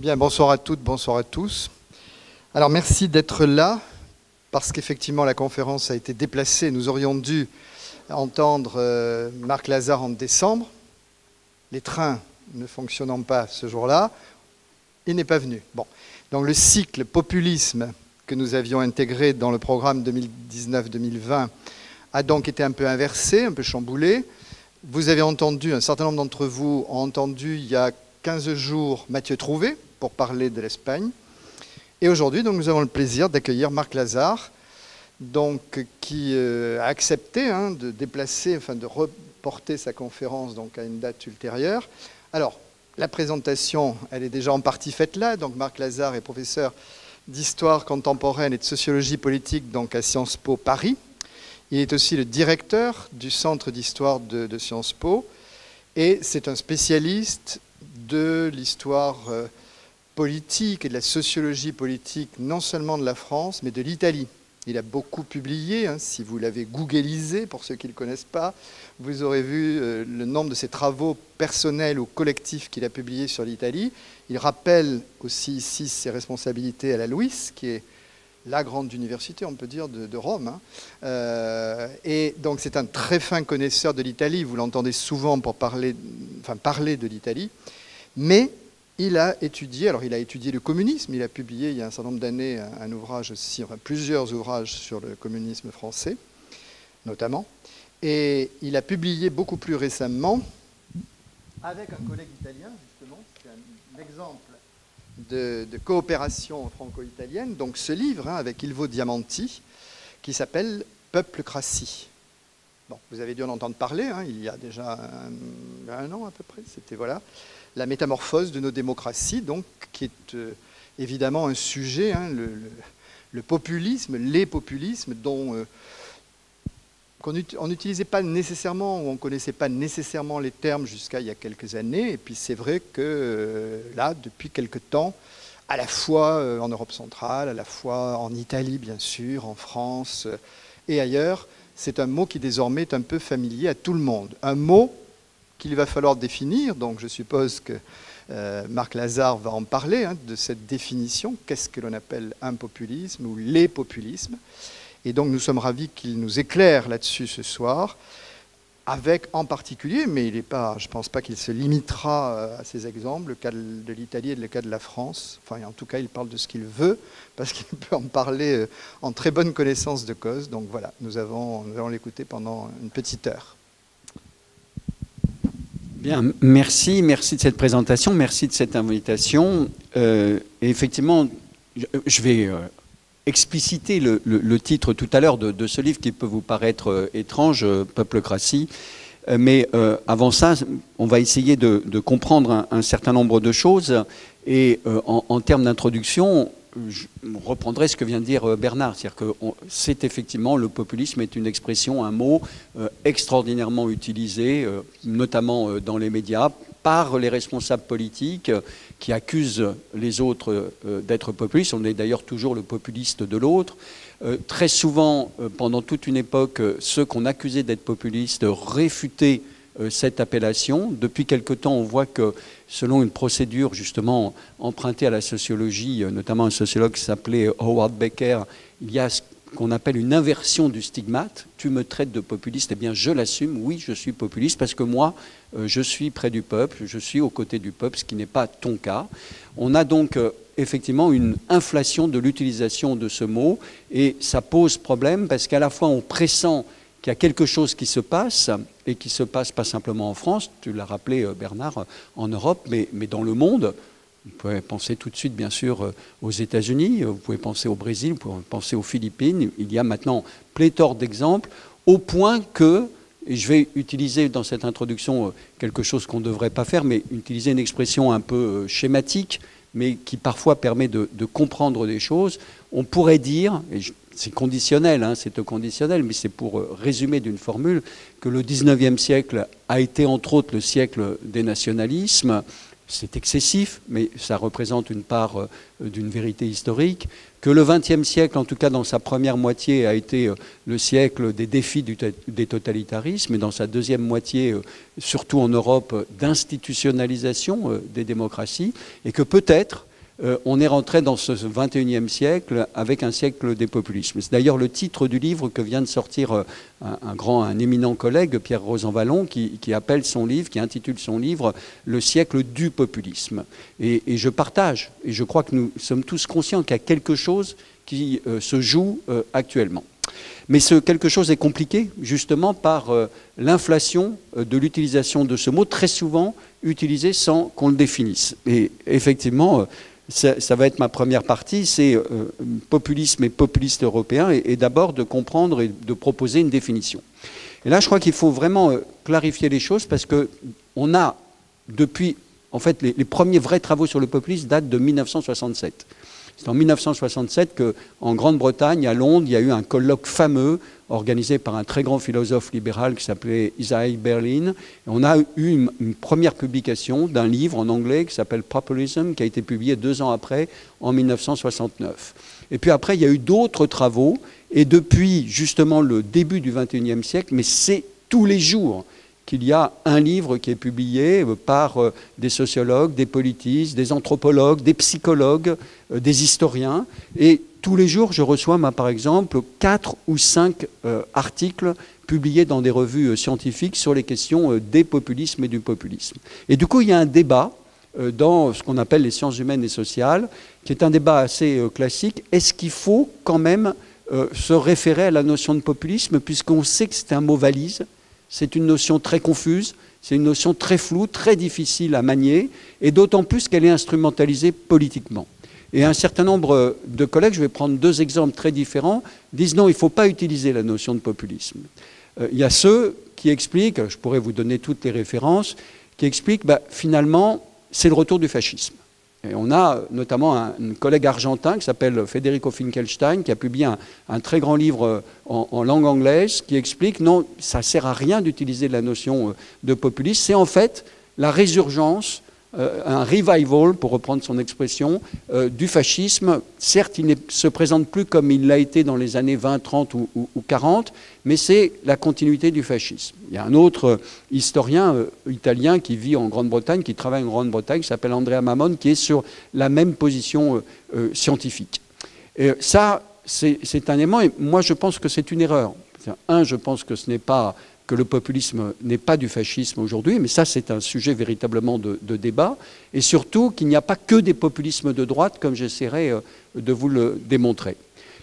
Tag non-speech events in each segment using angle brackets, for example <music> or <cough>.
Bien, bonsoir à toutes, bonsoir à tous. Alors merci d'être là, parce qu'effectivement la conférence a été déplacée. Nous aurions dû entendre euh, Marc Lazare en décembre. Les trains ne fonctionnant pas ce jour-là, il n'est pas venu. Bon. Donc le cycle populisme que nous avions intégré dans le programme 2019-2020 a donc été un peu inversé, un peu chamboulé. Vous avez entendu, un certain nombre d'entre vous ont entendu il y a 15 jours Mathieu Trouvé, pour parler de l'Espagne. Et aujourd'hui, nous avons le plaisir d'accueillir Marc Lazare, donc, qui euh, a accepté hein, de déplacer, enfin de reporter sa conférence donc, à une date ultérieure. Alors, la présentation, elle est déjà en partie faite là. Donc, Marc Lazare est professeur d'histoire contemporaine et de sociologie politique donc, à Sciences Po Paris. Il est aussi le directeur du Centre d'histoire de, de, Sciences Po. Et c'est un spécialiste de l'histoire euh, politique et de la sociologie politique, non seulement de la France, mais de l'Italie. Il a beaucoup publié, hein, si vous l'avez googlisé, pour ceux qui ne le connaissent pas, vous aurez vu euh, le nombre de ses travaux personnels ou collectifs qu'il a publiés sur l'Italie. Il rappelle aussi ici ses responsabilités à la Louis, qui est la grande université, on peut dire, de, Rome. Hein. Euh, et donc c'est un très fin connaisseur de l'Italie, vous l'entendez souvent pour parler, enfin, parler de l'Italie, mais il a étudié, alors il a étudié le communisme, il a publié il y a un certain nombre d'années un, ouvrage aussi, enfin plusieurs ouvrages sur le communisme français, notamment, et il a publié beaucoup plus récemment, avec un collègue italien, justement, un exemple de, coopération franco-italienne, donc ce livre hein, avec Ilvo Diamanti, qui s'appelle Peuplecratie. Bon, vous avez dû en entendre parler, hein, il y a déjà un, un an à peu près, c'était voilà la métamorphose de nos démocraties, donc, qui est euh, évidemment un sujet, hein, le, populisme, les populismes, dont euh, on n'utilisait pas nécessairement, ou on ne connaissait pas nécessairement les termes jusqu'à il y a quelques années. Et puis c'est vrai que euh, là, depuis quelques temps, à la fois en Europe centrale, à la fois en Italie, bien sûr, en France et ailleurs, c'est un mot qui désormais est un peu familier à tout le monde. Un mot qu'il va falloir définir. Donc je suppose que euh, Marc Lazare va en parler hein, de cette définition. Qu'est-ce que l'on appelle un populisme ou les populismes? Et donc nous sommes ravis qu'il nous éclaire là-dessus ce soir, avec en particulier, mais il est pas, je ne pense pas qu'il se limitera euh, à ces exemples, le cas de l'Italie et le cas de la France. Enfin, en tout cas, il parle de ce qu'il veut, parce qu'il peut en parler euh, en très bonne connaissance de cause. Donc voilà, nous, allons l'écouter pendant une petite heure. Bien, merci, merci de cette présentation, merci de cette invitation. Euh, effectivement, je vais euh, expliciter le, titre tout à l'heure de, ce livre qui peut vous paraître euh, étrange, Peuplecratie. Mais avant ça, on va essayer de, comprendre un, certain nombre de choses. Et en termes d'introduction, je reprendrai ce que vient de dire euh, Bernard, c'est-à-dire que c'est effectivement le populisme est une expression, un mot euh, extraordinairement utilisé, euh, notamment dans les médias, par les responsables politiques qui accusent les autres d'être populistes. On est d'ailleurs toujours le populiste de l'autre. très souvent, pendant toute une époque, ceux qu'on accusait d'être populistes réfutaient cette appellation. Depuis quelque temps, on voit que selon une procédure justement empruntée à la sociologie, euh, notamment un sociologue qui s'appelait Howard Becker, il y a ce qu'on appelle une inversion du stigmate. Tu me traites de populiste, eh bien je l'assume, oui je suis populiste parce que moi euh, je suis près du peuple, je suis aux côtés du peuple, ce qui n'est pas ton cas. On a donc euh, effectivement une inflation de l'utilisation de ce mot et ça pose problème parce qu'à la fois on pressent qu'il y a quelque chose qui se passe, et qui se passe pas simplement en France, tu l'as rappelé euh, Bernard, euh, en Europe, mais, dans le monde. Vous pouvez penser tout de suite, bien sûr, euh, aux États-Unis, vous pouvez penser au Brésil, vous pouvez penser aux Philippines. Il y a maintenant pléthore d'exemples, au point que, et je vais utiliser dans cette introduction quelque chose qu'on ne devrait pas faire, mais utiliser une expression un peu schématique, mais qui parfois permet de, comprendre des choses, on pourrait dire, et c'est conditionnel, hein, c'est conditionnel, mais c'est pour résumer d'une formule que le 19e siècle a été entre autres le siècle des nationalismes, c'est excessif, mais ça représente une part euh, d'une vérité historique, que le XXe siècle, en tout cas dans sa première moitié, a été euh, le siècle des défis des totalitarismes, et dans sa deuxième moitié, euh, surtout en Europe, d'institutionnalisation des démocraties, et que peut-être euh, on est rentré dans ce 21e siècle avec un siècle des populismes. C'est d'ailleurs le titre du livre que vient de sortir euh, un, grand, un éminent collègue, Pierre Rosanvallon, qui, qui, appelle son livre, qui intitule son livre Le siècle du populisme. Et, je partage, et je crois que nous sommes tous conscients qu'il y a quelque chose qui euh, se joue actuellement. Mais ce quelque chose est compliqué justement par l'inflation de l'utilisation de ce mot, très souvent utilisé sans qu'on le définisse. Et effectivement, ça, va être ma première partie, c'est euh, populisme et populiste européen, et, d'abord de comprendre et de proposer une définition. Et là, je crois qu'il faut vraiment euh, clarifier les choses parce que on a depuis, en fait, les premiers vrais travaux sur le populisme datent de 1967. C'est en 1967 qu'en Grande-Bretagne, à Londres, il y a eu un colloque fameux organisé par un très grand philosophe libéral qui s'appelait Isaiah Berlin. on a eu une, première publication d'un livre en anglais qui s'appelle Populism, qui a été publié deux ans après, en 1969. Et puis après, il y a eu d'autres travaux. Et depuis justement le début du XXIe siècle, mais c'est tous les jours qu'il y a un livre qui est publié euh, par euh, des sociologues, des politistes, des anthropologues, des psychologues, euh, des historiens. Et tous les jours, je reçois, par exemple, quatre ou cinq articles publiés dans des revues scientifiques sur les questions des populismes et du populisme. Et du coup, il y a un débat dans ce qu'on appelle les sciences humaines et sociales, qui est un débat assez classique. Est-ce qu'il faut quand même se référer à la notion de populisme, puisqu'on sait que c'est un mot valise c'est une notion très confuse, c'est une notion très floue, très difficile à manier, et d'autant plus qu'elle est instrumentalisée politiquement. Et un certain nombre de collègues, je vais prendre deux exemples très différents, disent non, il ne faut pas utiliser la notion de populisme. Euh, il y a ceux qui expliquent, je pourrais vous donner toutes les références, qui expliquent bah, finalement c'est le retour du fascisme. On a notamment un, collègue argentin qui s'appelle Federico Finkelstein, qui a publié un, très grand livre euh, en, en, langue anglaise, qui explique non, ça ne sert à rien d'utiliser la notion euh, de populisme, c'est en fait la résurgence euh, un revival, pour reprendre son expression, euh, du fascisme. Certes, il ne se présente plus comme il l'a été dans les années 20, 30 ou, 40, mais c'est la continuité du fascisme. Il y a un autre euh, historien italien qui vit en Grande-Bretagne, qui travaille en Grande-Bretagne, qui s'appelle Andrea Mamon, qui est sur la même position scientifique. Et ça, c'est un élément, et moi je pense que c'est une erreur. Un, je pense que ce n'est pas que le populisme n'est pas du fascisme aujourd'hui, mais ça c'est un sujet véritablement de, débat, et surtout qu'il n'y a pas que des populismes de droite, comme j'essaierai euh, de vous le démontrer.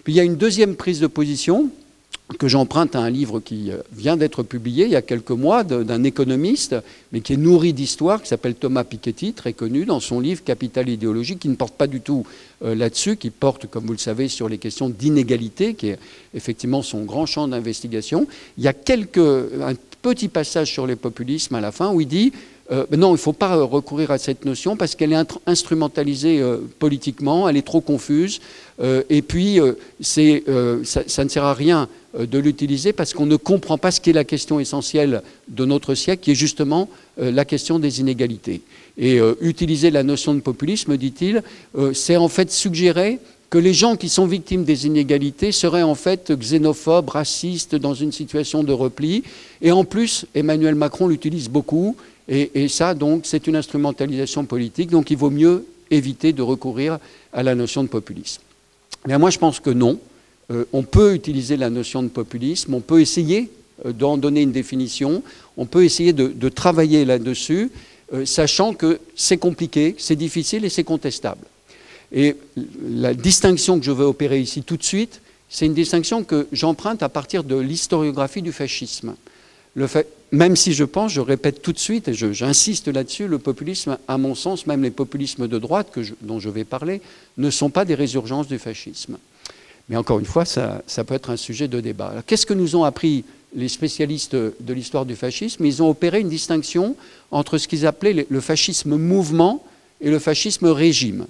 Puis il y a une deuxième prise de position que j'emprunte à un livre qui euh, vient d'être publié il y a quelques mois d'un économiste, mais qui est nourri d'histoire, qui s'appelle Thomas Piketty, très connu, dans son livre Capital idéologique, qui ne porte pas du tout euh, là-dessus, qui porte, comme vous le savez, sur les questions d'inégalité, qui est effectivement son grand champ d'investigation. Il y a quelques, un petit passage sur les populismes à la fin où il dit euh, non, il ne faut pas recourir à cette notion parce qu'elle est instrumentalisée politiquement, elle est trop confuse, et puis ça, ça, ne sert à rien euh, de l'utiliser parce qu'on ne comprend pas ce qui est la question essentielle de notre siècle, qui est justement euh, la question des inégalités. Et euh, utiliser la notion de populisme, dit-il, c'est en fait suggérer que les gens qui sont victimes des inégalités seraient en fait xénophobes, racistes, dans une situation de repli. Et en plus, Emmanuel Macron l'utilise beaucoup. Et, ça, donc, c'est une instrumentalisation politique. Donc, il vaut mieux éviter de recourir à la notion de populisme. Mais moi, je pense que non. Euh, on peut utiliser la notion de populisme, on peut essayer euh, d'en donner une définition, on peut essayer de, travailler là-dessus, euh, sachant que c'est compliqué, c'est difficile et c'est contestable. Et la distinction que je veux opérer ici tout de suite, c'est une distinction que j'emprunte à partir de l'historiographie du fascisme. Même si je pense, je répète tout de suite, et j'insiste là-dessus, le populisme, à mon sens, même les populismes de droite dont je vais parler, ne sont pas des résurgences du fascisme. Mais encore une fois, ça, peut être un sujet de débat. Qu'est-ce que nous ont appris les spécialistes de l'histoire du fascisme? Ils ont opéré une distinction entre ce qu'ils appelaient le fascisme mouvement et le fascisme régime.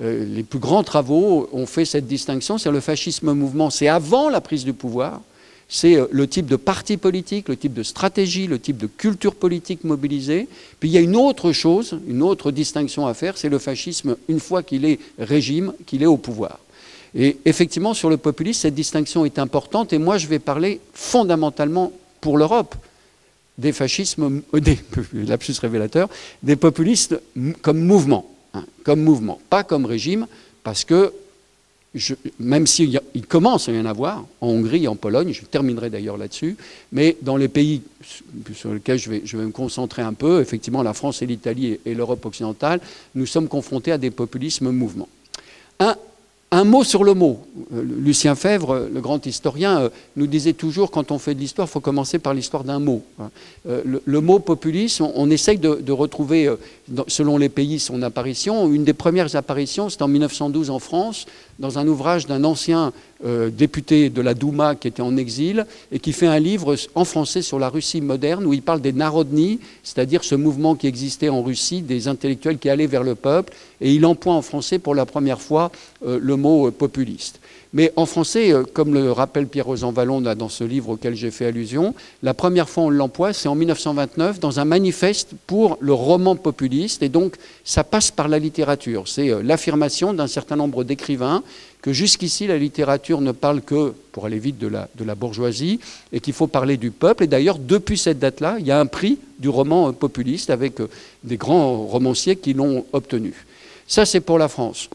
les plus grands travaux ont fait cette distinction, c'est le fascisme mouvement, c'est avant la prise du pouvoir, c'est le type de parti politique, le type de stratégie, le type de culture politique mobilisée. Puis il y a une autre chose, une autre distinction à faire, c'est le fascisme une fois qu'il est régime, qu'il est au pouvoir. Et effectivement, sur le populisme, cette distinction est importante. Et moi, je vais parler fondamentalement pour l'Europe des fascismes, euh, des, <laughs> lapsus révélateur, des populistes comme mouvement, hein, comme mouvement, pas comme régime, parce que même s'il commence à y en avoir, en Hongrie, en Pologne, je terminerai d'ailleurs là-dessus, mais dans les pays sur lesquels je vais, me concentrer un peu, effectivement la France et l'Italie et, l'Europe occidentale, nous sommes confrontés à des populismes mouvements. Un, un mot sur le mot. Euh, Lucien Fèvre, le grand historien, euh, nous disait toujours, quand on fait de l'histoire, il faut commencer par l'histoire d'un mot. Hein. Euh, le, mot populisme, on, essaye de, retrouver, selon les pays, son apparition. Une des premières apparitions, c'est en 1912 en France, dans un ouvrage d'un ancien député de la Douma qui était en exil et qui fait un livre en français sur la Russie moderne où il parle des narodnis, c'est-à-dire ce mouvement qui existait en Russie, des intellectuels qui allaient vers le peuple, et il emploie en français pour la première fois le mot populiste. Mais en français, euh, comme le rappelle Pierre-Rosan Vallon dans ce livre auquel j'ai fait allusion, la première fois on l'emploie, c'est en 1929 dans un manifeste pour le roman populiste. Et donc, ça passe par la littérature. C'est euh, l'affirmation d'un certain nombre d'écrivains que jusqu'ici, la littérature ne parle que, pour aller vite, de la, de la bourgeoisie, et qu'il faut parler du peuple. Et d'ailleurs, depuis cette date-là, il y a un prix du roman euh, populiste avec des grands romanciers qui l'ont obtenu. Ça, c'est pour la France.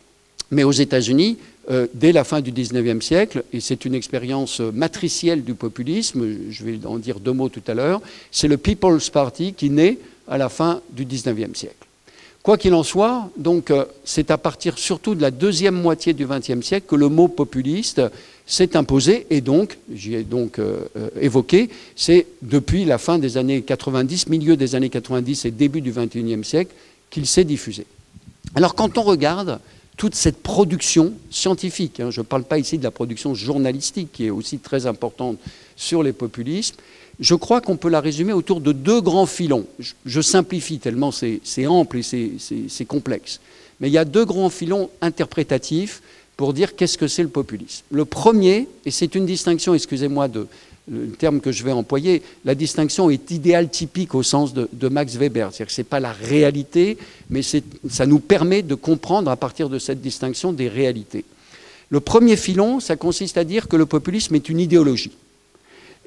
Mais aux États-Unis, euh, dès la fin du XIXe siècle, et c'est une expérience matricielle du populisme, je vais en dire deux mots tout à l'heure, c'est le People's Party qui naît à la fin du XIXe siècle. Quoi qu'il en soit, donc euh, c'est à partir surtout de la deuxième moitié du XXe siècle que le mot populiste s'est imposé et donc, j'y ai donc euh, évoqué, c'est depuis la fin des années 90, milieu des années 90 et début du XXIe siècle qu'il s'est diffusé. Alors quand on regarde toute cette production scientifique. Hein. Je ne parle pas ici de la production journalistique qui est aussi très importante sur les populismes. Je crois qu'on peut la résumer autour de deux grands filons. Je, simplifie tellement c'est ample et c'est complexe. Mais il y a deux grands filons interprétatifs pour dire qu'est-ce que c'est le populisme. Le premier, et c'est une distinction, excusez-moi de, le terme que je vais employer, la distinction est idéale typique au sens de, Max Weber. C'est-à-dire que ce n'est pas la réalité, mais ça nous permet de comprendre à partir de cette distinction des réalités. Le premier filon, ça consiste à dire que le populisme est une idéologie.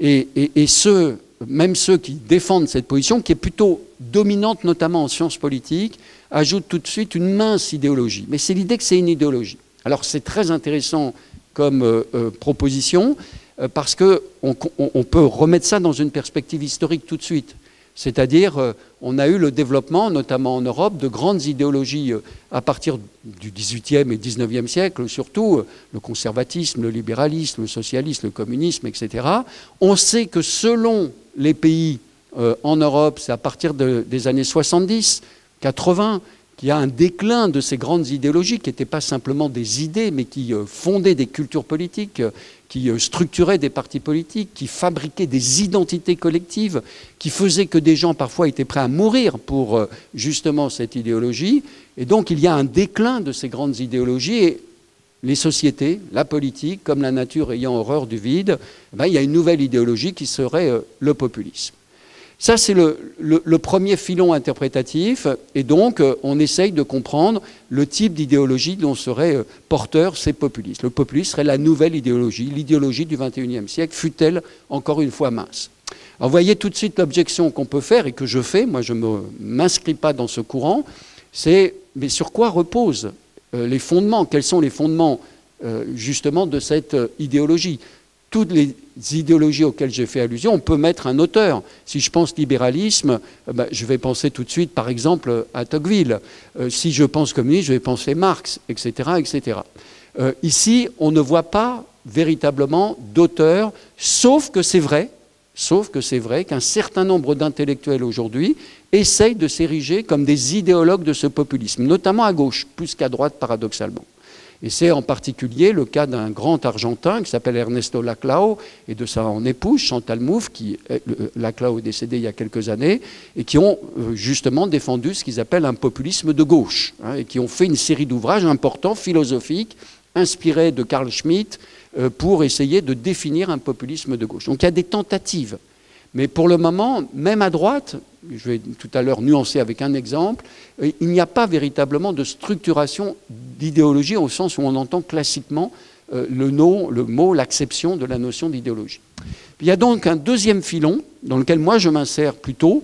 Et, ceux, même ceux qui défendent cette position, qui est plutôt dominante notamment en sciences politiques, ajoutent tout de suite une mince idéologie. Mais c'est l'idée que c'est une idéologie. Alors c'est très intéressant comme euh, euh, proposition, parce qu'on on peut remettre ça dans une perspective historique tout de suite. C'est-à-dire, euh, on a eu le développement, notamment en Europe, de grandes idéologies euh, à partir du XVIIIe et XIXe siècle, surtout le conservatisme, le libéralisme, le socialisme, le communisme, etc. On sait que selon les pays en Europe, c'est à partir des années 70, 80, qu'il y a un déclin de ces grandes idéologies qui n'étaient pas simplement des idées, mais qui fondaient des cultures politiques, qui euh, structurait des partis politiques, qui fabriquait des identités collectives, qui faisait que des gens parfois étaient prêts à mourir pour euh, justement cette idéologie. Et donc il y a un déclin de ces grandes idéologies et les sociétés, la politique, comme la nature ayant horreur du vide, ben, il y a une nouvelle idéologie qui serait euh, le populisme. Ça, c'est le, premier filon interprétatif, et donc euh, on essaye de comprendre le type d'idéologie dont serait euh, porteur ces populistes. Le populisme serait la nouvelle idéologie, l'idéologie du XXIe siècle, fut-elle encore une fois mince. Alors, vous voyez tout de suite l'objection qu'on peut faire et que je fais, moi je ne m'inscris pas dans ce courant, c'est mais sur quoi reposent euh, les fondements? Quels sont les fondements justement de cette idéologie? Idéologies auxquelles j'ai fait allusion, on peut mettre un auteur. Si je pense libéralisme, euh, ben, je vais penser tout de suite, par exemple, à Tocqueville. Euh, si je pense communiste, je vais penser Marx, etc. etc. Euh, ici, on ne voit pas véritablement d'auteur, sauf que c'est vrai, sauf que c'est vrai qu'un certain nombre d'intellectuels aujourd'hui essayent de s'ériger comme des idéologues de ce populisme, notamment à gauche, plus qu'à droite paradoxalement. Et c'est en particulier le cas d'un grand Argentin qui s'appelle Ernesto Laclao et de sa épouse Chantal Mouffe, qui Laclao est décédé il y a quelques années, et qui ont justement défendu ce qu'ils appellent un populisme de gauche, hein, et qui ont fait une série d'ouvrages importants, philosophiques, inspirés de Carl Schmitt, pour essayer de définir un populisme de gauche. Donc il y a des tentatives. Mais pour le moment, même à droite, je vais tout à l'heure nuancer avec un exemple, euh, il n'y a pas véritablement de structuration d'idéologie au sens où on entend classiquement euh, le, mot, l'acception de la notion d'idéologie. Il y a donc un deuxième filon dans lequel moi je m'insère plutôt,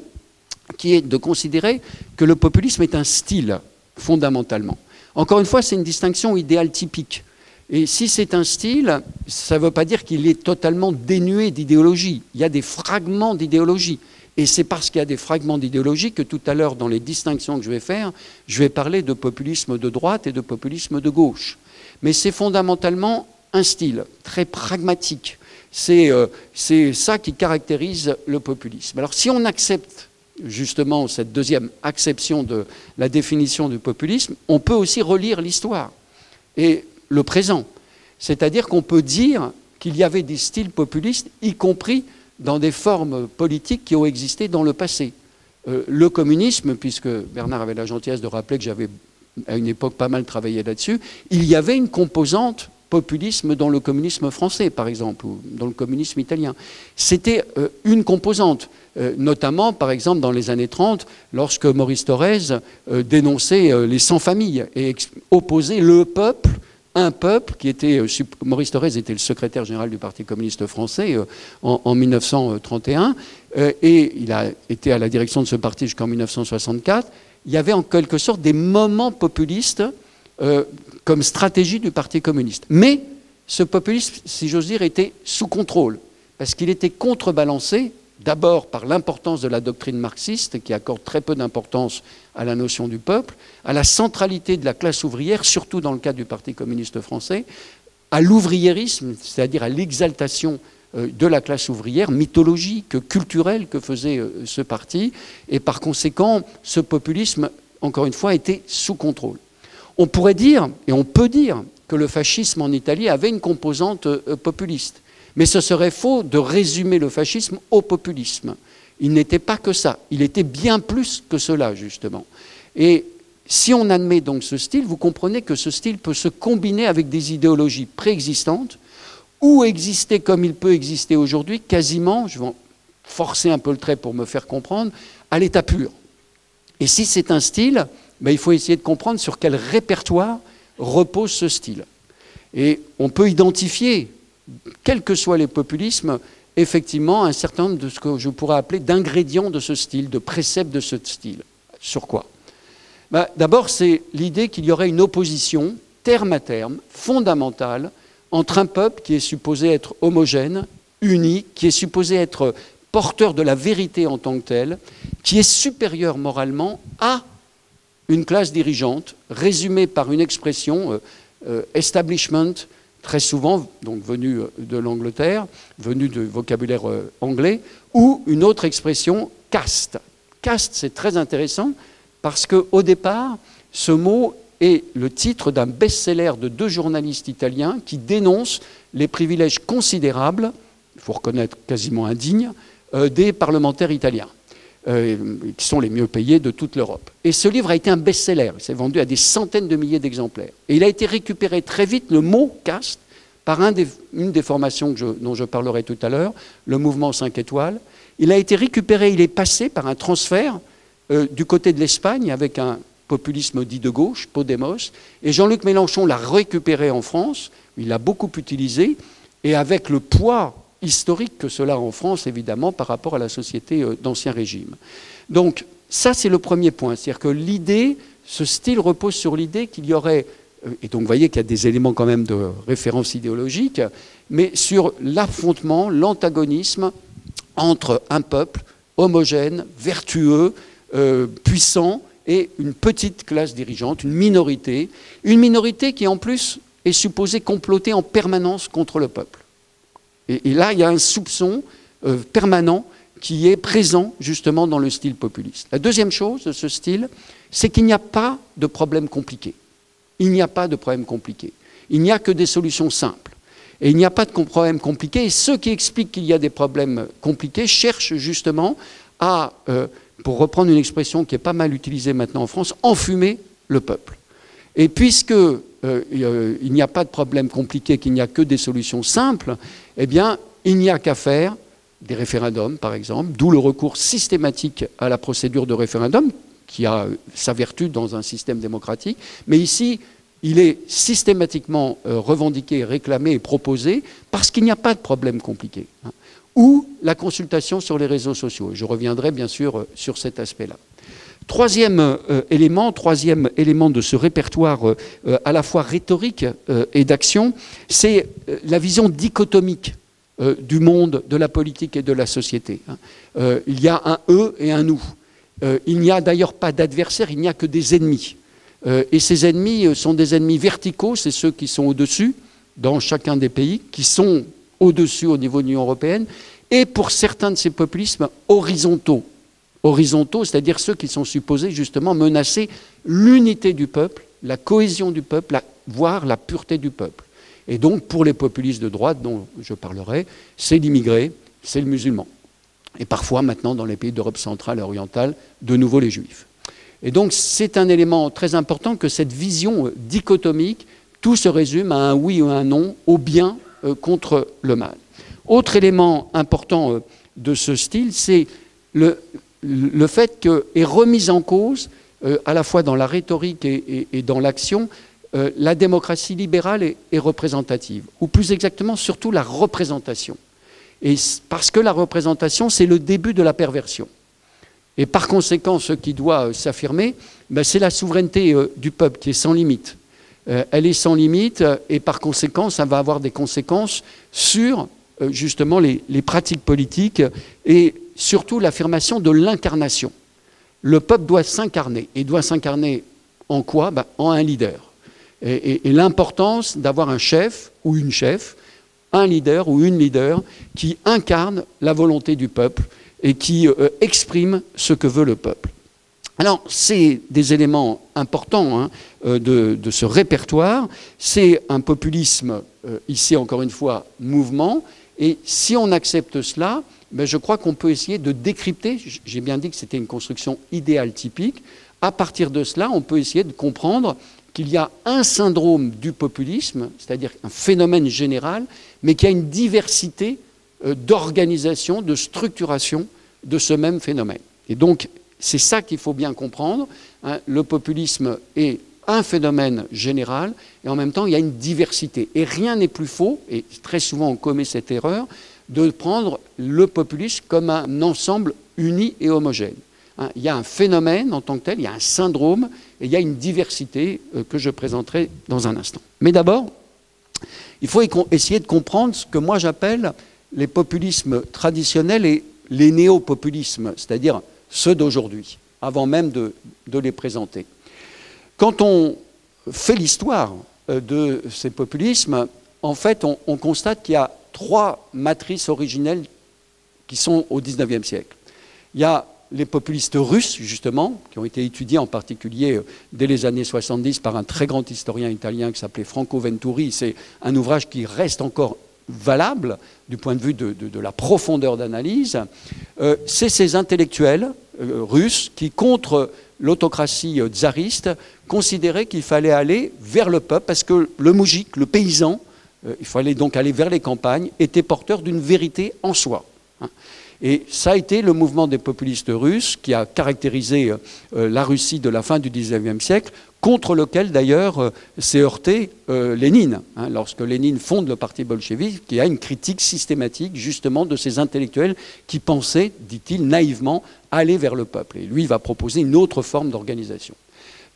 qui est de considérer que le populisme est un style, fondamentalement. Encore une fois, c'est une distinction idéale typique. Et si c'est un style, ça ne veut pas dire qu'il est totalement dénué d'idéologie. Il y a des fragments d'idéologie. Et c'est parce qu'il y a des fragments d'idéologie que tout à l'heure, dans les distinctions que je vais faire, je vais parler de populisme de droite et de populisme de gauche. Mais c'est fondamentalement un style très pragmatique. C'est euh, ça qui caractérise le populisme. Alors si on accepte justement cette deuxième acception de la définition du populisme, on peut aussi relire l'histoire. Et le présent. C'est-à-dire qu'on peut dire qu'il y avait des styles populistes, y compris dans des formes politiques qui ont existé dans le passé. Euh, le communisme, puisque Bernard avait la gentillesse de rappeler que j'avais à une époque pas mal travaillé là-dessus, il y avait une composante populisme dans le communisme français, par exemple, ou dans le communisme italien. C'était euh, une composante, euh, notamment, par exemple, dans les années 30, lorsque Maurice Thorez dénonçait les sans-familles et opposait le peuple un peuple qui était. Euh, Maurice Thorez était le secrétaire général du Parti communiste français euh, en, 1931 euh, et il a été à la direction de ce parti jusqu'en 1964. Il y avait en quelque sorte des moments populistes comme stratégie du Parti communiste. Mais ce populisme, si j'ose dire, était sous contrôle parce qu'il était contrebalancé d'abord par l'importance de la doctrine marxiste, qui accorde très peu d'importance à la notion du peuple, à la centralité de la classe ouvrière, surtout dans le cas du Parti communiste français, à l'ouvriérisme, c'est-à-dire à, l'exaltation euh, de la classe ouvrière, mythologique, culturelle que faisait euh, ce parti, et par conséquent, ce populisme, encore une fois, était sous contrôle. On pourrait dire, et on peut dire, que le fascisme en Italie avait une composante euh, populiste. Mais ce serait faux de résumer le fascisme au populisme. Il n'était pas que ça, il était bien plus que cela, justement. Et si on admet donc ce style, vous comprenez que ce style peut se combiner avec des idéologies préexistantes ou exister comme il peut exister aujourd'hui, quasiment, je vais forcer un peu le trait pour me faire comprendre, à l'état pur. Et si c'est un style, ben, il faut essayer de comprendre sur quel répertoire repose ce style. Et on peut identifier quels que soient les populismes, effectivement un certain nombre de ce que je pourrais appeler d'ingrédients de ce style, de préceptes de ce style. Sur quoi? Bah, D'abord, c'est l'idée qu'il y aurait une opposition, terme à terme, fondamentale, entre un peuple qui est supposé être homogène, uni, qui est supposé être porteur de la vérité en tant que tel, qui est supérieur moralement à une classe dirigeante, résumée par une expression, euh, euh, establishment, très souvent, donc venu euh, de l'Angleterre, venu du vocabulaire euh, anglais, ou une autre expression, caste. Caste, c'est très intéressant parce qu'au départ, ce mot est le titre d'un best-seller de deux journalistes italiens qui dénoncent les privilèges considérables, il faut reconnaître quasiment indignes, euh, des parlementaires italiens, qui sont les mieux payés de toute l'Europe. Et ce livre a été un best-seller, il s'est vendu à des centaines de milliers d'exemplaires. Et il a été récupéré très vite, le mot caste, par une des formations dont je parlerai tout à l'heure, le mouvement 5 étoiles. Il a été récupéré, il est passé par un transfert euh, du côté de l'Espagne avec un populisme dit de gauche, Podemos, et Jean-Luc Mélenchon l'a récupéré en France, il l'a beaucoup utilisé, et avec le poids historique que cela en France, évidemment, par rapport à la société euh, d'Ancien Régime. Donc, ça, c'est le premier point. C'est-à-dire que l'idée, ce style repose sur l'idée qu'il y aurait euh, et donc vous voyez qu'il y a des éléments quand même de référence idéologique, mais sur l'affrontement, l'antagonisme entre un peuple homogène, vertueux, euh, puissant, et une petite classe dirigeante, une minorité, une minorité qui en plus est supposée comploter en permanence contre le peuple. Et, là, il y a un soupçon euh, permanent qui est présent justement dans le style populiste. La deuxième chose de ce style, c'est qu'il n'y a pas de problème compliqué il n'y a pas de problème compliqué. Il n'y a que des solutions simples. Et il n'y a pas de problème compliqué. Et ceux qui expliquent qu'il y a des problèmes compliqués cherchent justement à, euh, pour reprendre une expression qui est pas mal utilisée maintenant en France, enfumer le peuple. Et puisque euh, il n'y a pas de problème compliqué, qu'il n'y a que des solutions simples, eh bien, il n'y a qu'à faire des référendums, par exemple, d'où le recours systématique à la procédure de référendum, qui a sa vertu dans un système démocratique. Mais ici, il est systématiquement euh, revendiqué, réclamé et proposé parce qu'il n'y a pas de problème compliqué. Hein. Ou la consultation sur les réseaux sociaux. Je reviendrai bien sûr euh, sur cet aspect-là. Troisième euh, élément, troisième élément de ce répertoire à la fois rhétorique et d'action, c'est la vision dichotomique du monde, de la politique et de la société. Hein. il y a un eux et un nous. il n'y a d'ailleurs pas d'adversaire, il n'y a que des ennemis. Euh, et ces ennemis euh, sont des ennemis verticaux, c'est ceux qui sont au-dessus, dans chacun des pays, qui sont au-dessus au niveau de l'Union européenne, et pour certains de ces populismes horizontaux. Horizontaux, c'est-à-dire ceux qui sont supposés justement menacer l'unité du peuple, la cohésion du peuple, voire la pureté du peuple. Et donc, pour les populistes de droite dont je parlerai, c'est l'immigré, c'est le musulman. Et parfois, maintenant, dans les pays d'Europe centrale et orientale, de nouveau les juifs. Et donc c'est un élément très important que cette vision euh, dichotomique, tout se résume à un oui ou un non, au bien euh, contre le mal. Autre élément important euh, de ce style, c'est le, fait que est remise en cause, à la fois dans la rhétorique et, dans l'action, la démocratie libérale et, représentative, ou plus exactement surtout la représentation. Et parce que la représentation, c'est le début de la perversion. Et par conséquent, ce qui doit euh, s'affirmer, ben, c'est la souveraineté euh, du peuple qui est sans limite. Euh, elle est sans limite et par conséquent, ça va avoir des conséquences sur justement les, pratiques politiques et surtout l'affirmation de l'incarnation. Le peuple doit s'incarner. Et doit s'incarner en quoi? Ben, En un leader. et l'importance d'avoir un chef ou une chef, un leader ou une leader qui incarne la volonté du peuple et qui euh, exprime ce que veut le peuple. Alors, c'est des éléments importants hein, euh, de, ce répertoire. C'est un populisme, euh, ici encore une fois, mouvement. Et si on accepte cela, ben, je crois qu'on peut essayer de décrypter, j'ai bien dit que c'était une construction idéale typique, à partir de cela, on peut essayer de comprendre qu'il y a un syndrome du populisme, c'est-à-dire un phénomène général, mais qu'il y a une diversité euh, d'organisation, de structuration de ce même phénomène. Et donc, c'est ça qu'il faut bien comprendre. Hein. Le populisme est un phénomène général, et en même temps, il y a une diversité. Et rien n'est plus faux, et très souvent on commet cette erreur, de prendre le populisme comme un ensemble uni et homogène. Hein. il y a un phénomène en tant que tel, il y a un syndrome, et il y a une diversité euh, que je présenterai dans un instant. Mais d'abord, il faut essayer de comprendre ce que moi j'appelle les populismes traditionnels et les néo-populismes, c'est-à-dire ceux d'aujourd'hui, avant même de, les présenter. Quand on fait l'histoire euh, de ces populismes, en fait, on, on constate qu'il y a trois matrices originelles qui sont au XIXe siècle. Il y a les populistes russes, justement, qui ont été étudiés en particulier euh, dès les années 70 par un très grand historien italien qui s'appelait Franco Venturi. C'est un ouvrage qui reste encore valable du point de vue de, la profondeur d'analyse, euh, c'est ces intellectuels euh, russes qui, contre l'autocratie tsariste, considéraient qu'il fallait aller vers le peuple, parce que le moujik, le paysan, il fallait donc aller vers les campagnes, était porteur d'une vérité en soi. Hein. Et ça a été le mouvement des populistes russes qui a caractérisé la Russie de la fin du XIXe siècle contre lequel d'ailleurs euh, s'est heurté euh, Lénine, hein, lorsque Lénine fonde le parti bolchevique, qui a une critique systématique justement de ces intellectuels qui pensaient, dit-il naïvement, aller vers le peuple. Et lui va proposer une autre forme d'organisation.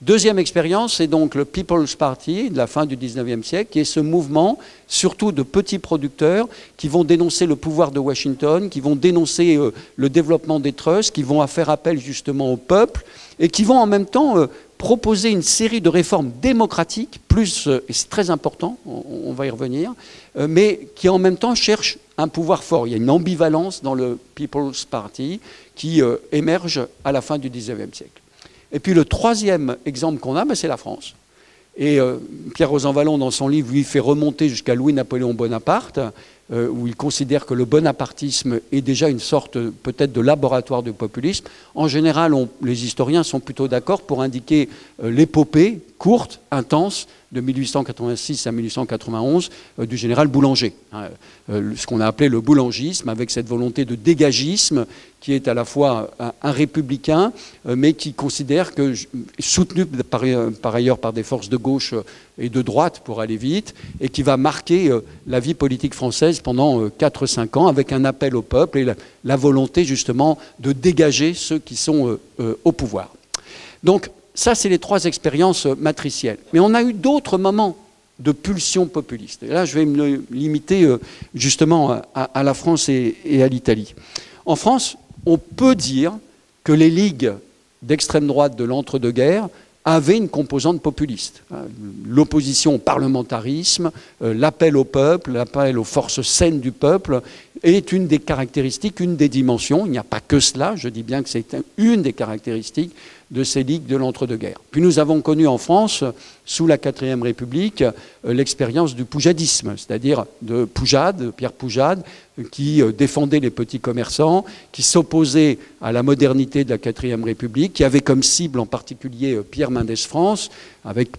Deuxième expérience, c'est donc le People's Party de la fin du XIXe siècle, qui est ce mouvement, surtout de petits producteurs, qui vont dénoncer le pouvoir de Washington, qui vont dénoncer euh, le développement des trusts, qui vont faire appel justement au peuple, et qui vont en même temps proposer une série de réformes démocratiques, plus, euh, et c'est très important, on, va y revenir, euh, mais qui en même temps cherchent un pouvoir fort. Il y a une ambivalence dans le People's Party qui euh, émerge à la fin du XIXe siècle. Et puis le troisième exemple qu'on a, ben, c'est la France. Et Pierre Rosanvallon, dans son livre, lui fait remonter jusqu'à Louis-Napoléon Bonaparte, où il considère que le bonapartisme est déjà une sorte peut-être de laboratoire du populisme. En général, les historiens sont plutôt d'accord pour indiquer l'épopée courte, intense, de 1886 à 1891 euh, du général Boulanger, hein, euh, ce qu'on a appelé le boulangisme, avec cette volonté de dégagisme qui est à la fois un, républicain, euh, mais qui considère que, soutenu par, ailleurs par des forces de gauche et de droite pour aller vite, et qui va marquer la vie politique française pendant 4-5 ans, avec un appel au peuple et la, la, volonté justement de dégager ceux qui sont au pouvoir. Donc, ça, c'est les trois expériences matricielles. Mais on a eu d'autres moments de pulsion populiste. Et là, je vais me limiter euh, justement à, la France et, à l'Italie. En France, on peut dire que les ligues d'extrême droite de l'entre-deux-guerres avaient une composante populiste. L'opposition au parlementarisme, euh, l'appel au peuple, l'appel aux forces saines du peuple est une des caractéristiques, une des dimensions. Il n'y a pas que cela, je dis bien que c'est une des caractéristiques de ces ligues de l'entre-deux-guerres. Puis nous avons connu en France, sous la quatrième République, euh, l'expérience du poujadisme, c'est-à-dire de Poujade, Pierre Poujade, qui euh, défendait les petits commerçants, qui s'opposait à la modernité de la quatrième République, qui avait comme cible en particulier euh, Pierre Mendès France, avec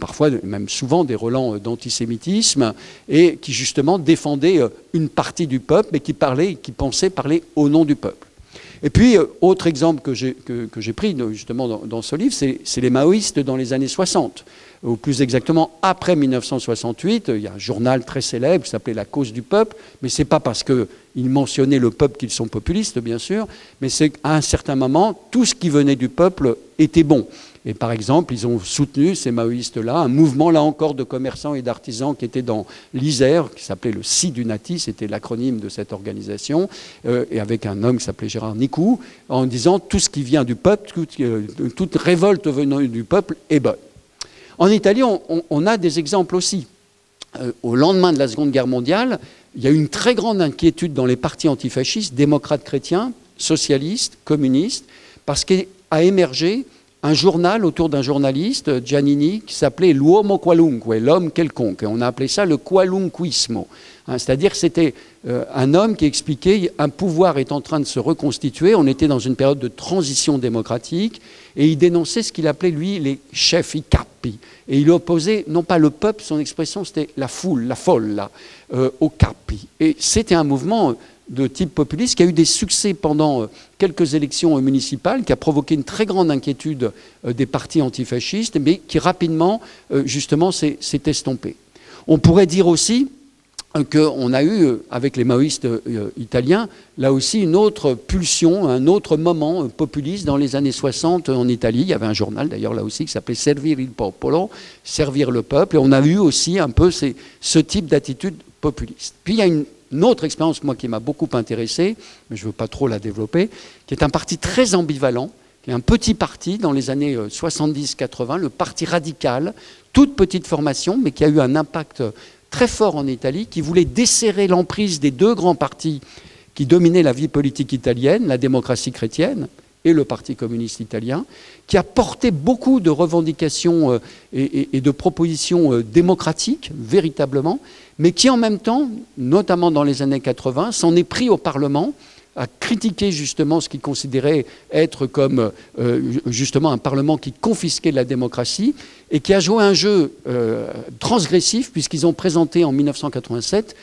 parfois, même souvent, des relents d'antisémitisme, et qui justement défendait une partie du peuple, mais qui parlait, qui pensait parler au nom du peuple. Et puis, euh, autre exemple que j'ai pris justement dans, ce livre, c'est les maoïstes dans les années 60, ou plus exactement après 1968. Il y a un journal très célèbre qui s'appelait La cause du peuple, mais ce n'est pas parce qu'ils mentionnaient le peuple qu'ils sont populistes, bien sûr, mais c'est qu'à un certain moment, tout ce qui venait du peuple était bon. Et par exemple, ils ont soutenu, ces maoïstes-là, un mouvement, là encore, de commerçants et d'artisans qui était dans l'Isère, qui s'appelait le CIDUNATI, c'était l'acronyme de cette organisation, euh, et avec un homme qui s'appelait Gérard Nicou, en disant tout ce qui vient du peuple, euh, toute, révolte venant du peuple est bonne. En Italie, on, a des exemples aussi. Euh, au lendemain de la Seconde Guerre mondiale, il y a eu une très grande inquiétude dans les partis antifascistes, démocrates chrétiens, socialistes, communistes, parce qu'a émergé un journal autour d'un journaliste, Giannini, qui s'appelait L'uomo qualunque, l'homme quelconque. On a appelé ça le qualunquismo. Hein, c'est-à-dire c'était euh, un homme qui expliquait un pouvoir est en train de se reconstituer. On était dans une période de transition démocratique et il dénonçait ce qu'il appelait, lui, les chefs, i. Et il opposait, non pas le peuple, son expression, c'était la foule, la folle, là, euh, au capi. Et c'était un mouvement de type populiste qui a eu des succès pendant euh, quelques élections municipales, qui a provoqué une très grande inquiétude euh, des partis antifascistes, mais qui rapidement, euh, justement, s'est estompé. On pourrait dire aussi qu'on a eu, avec les maoïstes italiens, là aussi une autre pulsion, un autre moment populiste dans les années 60 en Italie. Il y avait un journal d'ailleurs là aussi qui s'appelait Servir il popolo, servir le peuple. Et on a eu aussi un peu ce type d'attitude populiste. Puis il y a une une autre expérience, qui m'a beaucoup intéressé, mais je ne veux pas trop la développer, qui est un parti très ambivalent, qui est un petit parti dans les années 70-80, euh, le Parti radical, toute petite formation, mais qui a eu un impact très fort en Italie, qui voulait desserrer l'emprise des deux grands partis qui dominaient la vie politique italienne, la démocratie chrétienne et le Parti communiste italien, qui a porté beaucoup de revendications euh, et, de propositions euh, démocratiques, véritablement, mais qui en même temps, notamment dans les années 80, s'en est pris au Parlement à critiquer justement ce qu'il considérait être comme euh, justement un Parlement qui confisquait la démocratie et qui a joué un jeu transgressif puisqu'ils ont présenté en 1987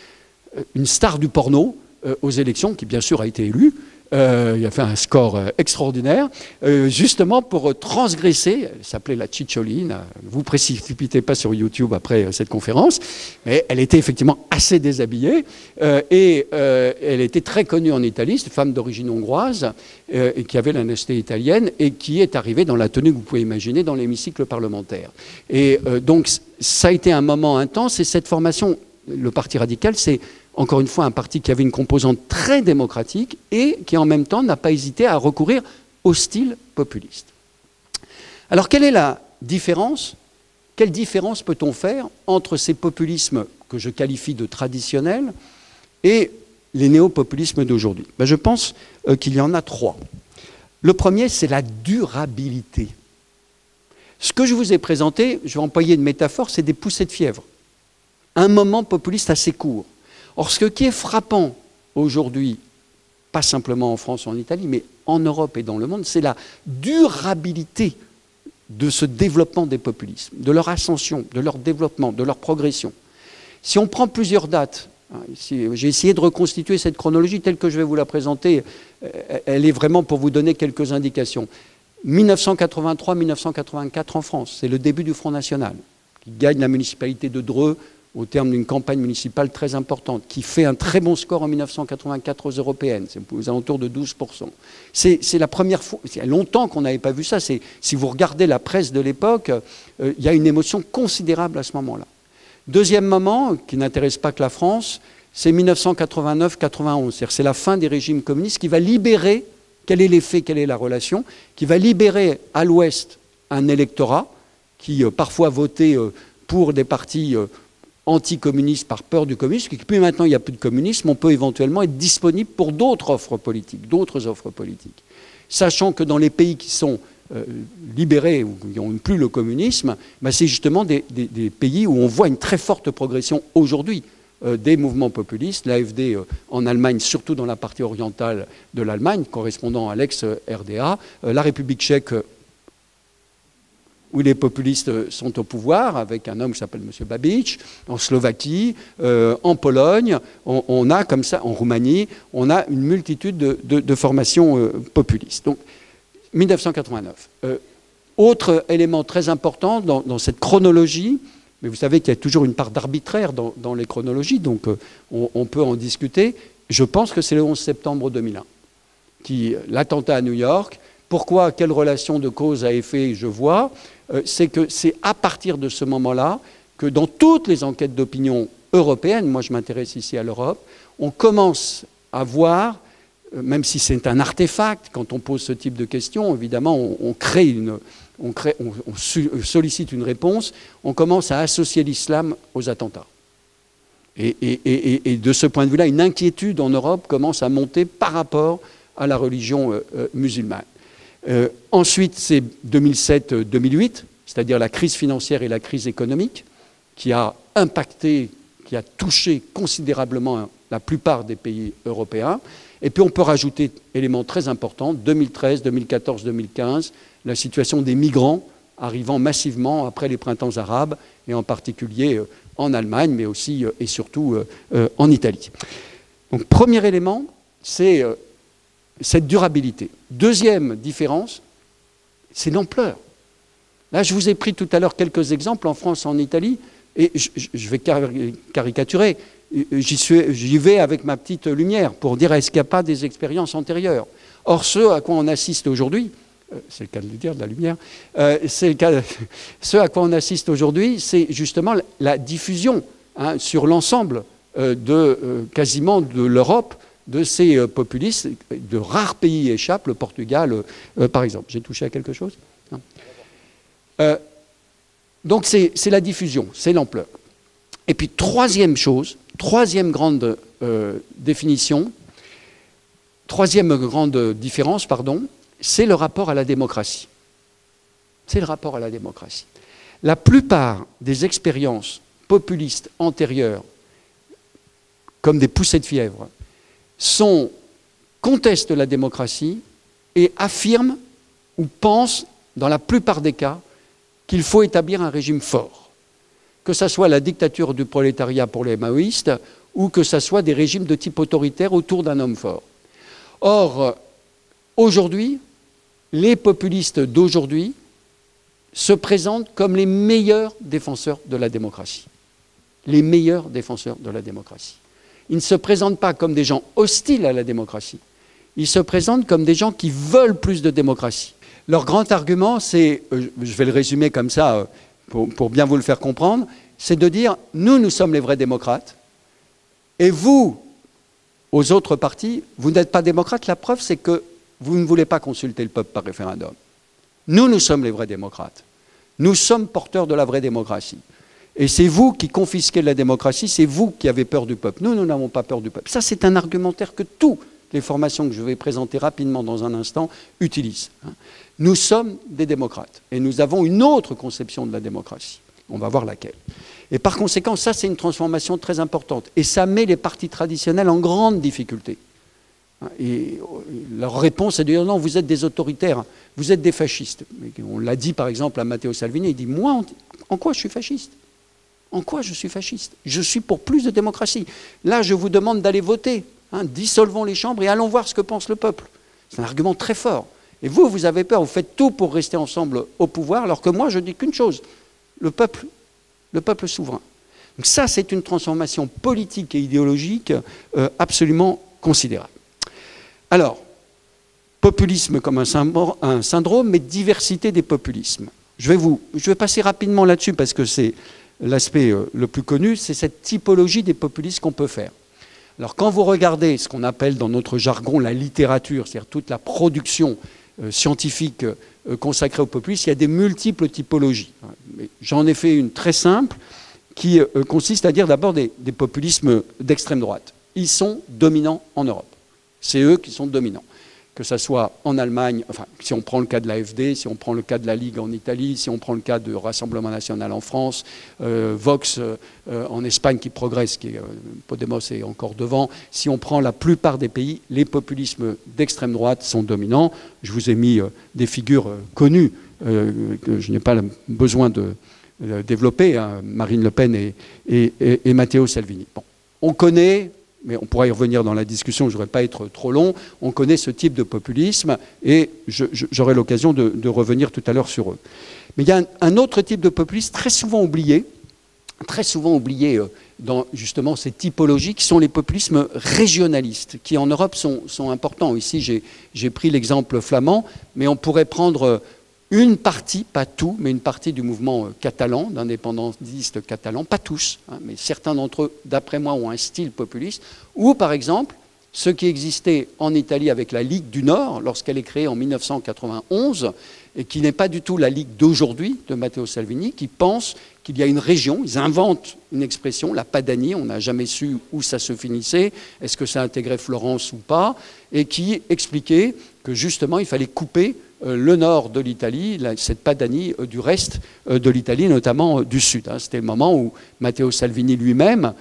une star du porno aux élections, qui bien sûr a été élue, euh, il a fait un score euh, extraordinaire, euh, justement pour transgresser, elle s'appelait la Cicciolina, vous précipitez pas sur YouTube après cette conférence, mais elle était effectivement assez déshabillée, et elle était très connue en Italie, c'est une femme d'origine hongroise, qui avait la italienne, et qui est arrivée dans la tenue que vous pouvez imaginer dans l'hémicycle parlementaire. Et donc ça a été un moment intense, et cette formation, le Parti radical, c'est encore une fois, un parti qui avait une composante très démocratique et qui en même temps n'a pas hésité à recourir au style populiste. Alors quelle est la différence? Quelle différence peut-on faire entre ces populismes que je qualifie de traditionnels et les néopopulismes d'aujourd'hui? Ben, Je pense euh, qu'il y en a trois. Le premier, c'est la durabilité. Ce que je vous ai présenté, je vais employer une métaphore, c'est des poussées de fièvre. Un moment populiste assez court. Or, ce qui est frappant aujourd'hui, pas simplement en France ou en Italie, mais en Europe et dans le monde, c'est la durabilité de ce développement des populismes, de leur ascension, de leur développement, de leur progression. Si on prend plusieurs dates, hein, j'ai essayé de reconstituer cette chronologie telle que je vais vous la présenter, euh, elle est vraiment pour vous donner quelques indications. 1983-1984 en France, c'est le début du Front National, qui gagne la municipalité de Dreux au terme d'une campagne municipale très importante, qui fait un très bon score en 1984 aux européennes, c'est aux alentours de 12%. C'est la première fois, il y a longtemps qu'on n'avait pas vu ça, si vous regardez la presse de l'époque, euh, il y a une émotion considérable à ce moment-là. Deuxième moment, qui n'intéresse pas que la France, c'est 1989-91, c'est-à-dire c'est la fin des régimes communistes qui va libérer, quel est l'effet, quelle est la relation, qui va libérer à l'Ouest un électorat qui euh, parfois votait euh, pour des partis anticommuniste par peur du communisme, et puis maintenant il n'y a plus de communisme, on peut éventuellement être disponible pour d'autres offres politiques, d'autres offres politiques. Sachant que dans les pays qui sont euh, libérés ou qui n'ont plus le communisme, bah, c'est justement des, pays où on voit une très forte progression aujourd'hui euh, des mouvements populistes. L'AFD euh, en Allemagne, surtout dans la partie orientale de l'Allemagne, correspondant à l'ex-RDA, la République tchèque où les populistes sont au pouvoir, avec un homme qui s'appelle M. Babic, en Slovaquie, euh, en Pologne, on, a comme ça, en Roumanie, on a une multitude de, formations euh, populistes. Donc, 1989. Euh, autre élément très important dans, cette chronologie, mais vous savez qu'il y a toujours une part d'arbitraire dans, les chronologies, donc on, peut en discuter. Je pense que c'est le 11 septembre 2001, qui l'attentat à New York. Pourquoi Quelle relation de cause à effet je vois c'est que c'est à partir de ce moment-là que dans toutes les enquêtes d'opinion européennes, moi je m'intéresse ici à l'Europe, on commence à voir, euh, même si c'est un artefact, quand on pose ce type de questions, évidemment, on, crée une, on, sollicite une réponse, on commence à associer l'islam aux attentats. Et, de ce point de vue-là, une inquiétude en Europe commence à monter par rapport à la religion euh, musulmane. Euh, ensuite, c'est 2007-2008, c'est-à-dire la crise financière et la crise économique, qui a impacté, qui a touché considérablement la plupart des pays européens. Et puis on peut rajouter élément très important, 2013, 2014, 2015, la situation des migrants arrivant massivement après les printemps arabes, et en particulier euh, en Allemagne, mais aussi euh, et surtout en Italie. Donc premier élément, c'est cette durabilité. Deuxième différence, c'est l'ampleur. Là, je vous ai pris tout à l'heure quelques exemples en France, en Italie, et je, vais caricaturer. J'y vais avec ma petite lumière pour dire est-ce qu'il n'y a pas des expériences antérieures? Or, ce à quoi on assiste aujourd'hui, euh, c'est le cas de le dire, de la lumière, euh, <laughs> ce à quoi on assiste aujourd'hui, c'est justement la diffusion hein, sur l'ensemble euh, de quasiment de l'Europe de ces euh, populistes, de rares pays échappent, le Portugal euh, euh, par exemple. J'ai touché à quelque chose? Donc c'est la diffusion, c'est l'ampleur. Et puis troisième chose, troisième grande définition, troisième grande différence, pardon, c'est le rapport à la démocratie. C'est le rapport à la démocratie. La plupart des expériences populistes antérieures, comme des poussées de fièvre, contestent la démocratie et affirment ou pensent, dans la plupart des cas, qu'il faut établir un régime fort. Que ce soit la dictature du prolétariat pour les maoïstes ou que ce soit des régimes de type autoritaire autour d'un homme fort. Or, aujourd'hui, les populistes d'aujourd'hui se présentent comme les meilleurs défenseurs de la démocratie. Les meilleurs défenseurs de la démocratie ils ne se présentent pas comme des gens hostiles à la démocratie. Ils se présentent comme des gens qui veulent plus de démocratie. Leur grand argument, c'est, euh, je vais le résumer comme ça euh, pour, bien vous le faire comprendre, c'est de dire, nous, nous sommes les vrais démocrates, et vous, aux autres partis, vous n'êtes pas démocrates. La preuve, c'est que vous ne voulez pas consulter le peuple par référendum. Nous, nous sommes les vrais démocrates. Nous sommes porteurs de la vraie démocratie. Et c'est vous qui confisquez la démocratie, c'est vous qui avez peur du peuple. Nous, nous n'avons pas peur du peuple. Ça, c'est un argumentaire que tous les formations que je vais présenter rapidement dans un instant utilisent. Hein. Nous sommes des démocrates et nous avons une autre conception de la démocratie. On va voir laquelle. Et par conséquent, ça, c'est une transformation très importante. Et ça met les partis traditionnels en grande difficulté. Et leur réponse est de dire non, vous êtes des autoritaires, vous êtes des fascistes. on l'a dit par exemple à Matteo Salvini, il dit Moi, en quoi je suis fasciste? En quoi je suis fasciste? Je suis pour plus de démocratie. Là, je vous demande d'aller voter. Hein, dissolvons les chambres et allons voir ce que pense le peuple. C'est un argument très fort. Et vous, vous avez peur, vous faites tout pour rester ensemble au pouvoir, alors que moi, je dis qu'une chose le peuple, le peuple souverain. Donc ça, c'est une transformation politique et idéologique euh, absolument considérable. Alors, populisme comme un syndrome, mais diversité des populismes. Je vais, vous, je vais passer rapidement là-dessus parce que c'est l'aspect euh, le plus connu, c'est cette typologie des populismes qu'on peut faire. Alors quand vous regardez ce qu'on appelle dans notre jargon la littérature, c'est-à-dire toute la production euh, scientifique consacrée au populisme, il y a des multiples typologies. J'en ai fait une très simple qui euh, consiste à dire d'abord des, populismes d'extrême droite. Ils sont dominants en Europe. C'est eux qui sont dominants. Que ce soit en Allemagne, enfin, si on prend le cas de l'AFD, si on prend le cas de la Ligue en Italie, si on prend le cas du Rassemblement national en France, euh, Vox euh, en Espagne qui progresse, qui Podemos est encore devant, si on prend la plupart des pays, les populismes d'extrême droite sont dominants. Je vous ai mis des figures connues euh, que je n'ai pas besoin de, développer, hein, Marine Le Pen et, Matteo Salvini. On connaît, mais on pourra y revenir dans la discussion, je ne voudrais pas être trop long, on connaît ce type de populisme et j'aurai l'occasion de, revenir tout à l'heure sur eux. Mais il y a un, autre type de populisme très souvent oublié, très souvent oublié euh, dans justement ces typologies qui sont les populismes régionalistes, qui en Europe sont, sont importants. Ici, j'ai pris l'exemple flamand, mais on pourrait prendre une partie, pas tout, mais une partie du mouvement euh, catalan, d'indépendantistes catalans, pas tous, hein, mais certains d'entre eux, d'après moi, ont un style populiste, ou par exemple, ce qui existait en Italie avec la Ligue du Nord, lorsqu'elle est créée en 1991, et qui n'est pas du tout la Ligue d'aujourd'hui de Matteo Salvini, qui pense qu'il y a une région, ils inventent une expression, la Padanie, on n'a jamais su où ça se finissait, est-ce que ça intégrait Florence ou pas, et qui expliquait que justement il fallait couper le nord de l'Italie, cette Padanie euh, du reste euh, de l'Italie, notamment du sud. Hein. C'était le moment où Matteo Salvini lui-même,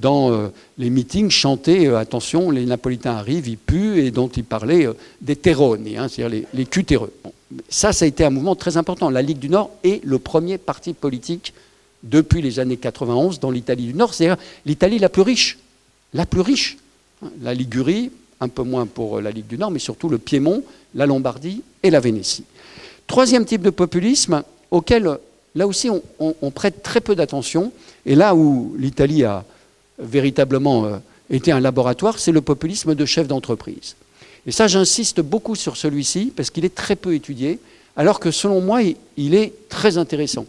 dans les meetings, chantait Attention, les Napolitains arrivent, ils puent, et dont il parlait des terroni, hein, c'est-à-dire les, cutéreux. Ça, ça a été un mouvement très important. La Ligue du Nord est le premier parti politique depuis les années 91 dans l'Italie du Nord, c'est-à-dire l'Italie la plus riche. La plus riche. Hein. La Ligurie, un peu moins pour la Ligue du Nord, mais surtout le Piémont, la Lombardie et la Vénétie. Troisième type de populisme auquel, là aussi, on, prête très peu d'attention, et là où l'Italie a véritablement euh, été un laboratoire, c'est le populisme de chef d'entreprise. Et ça, j'insiste beaucoup sur celui-ci, parce qu'il est très peu étudié, alors que selon moi, il est très intéressant.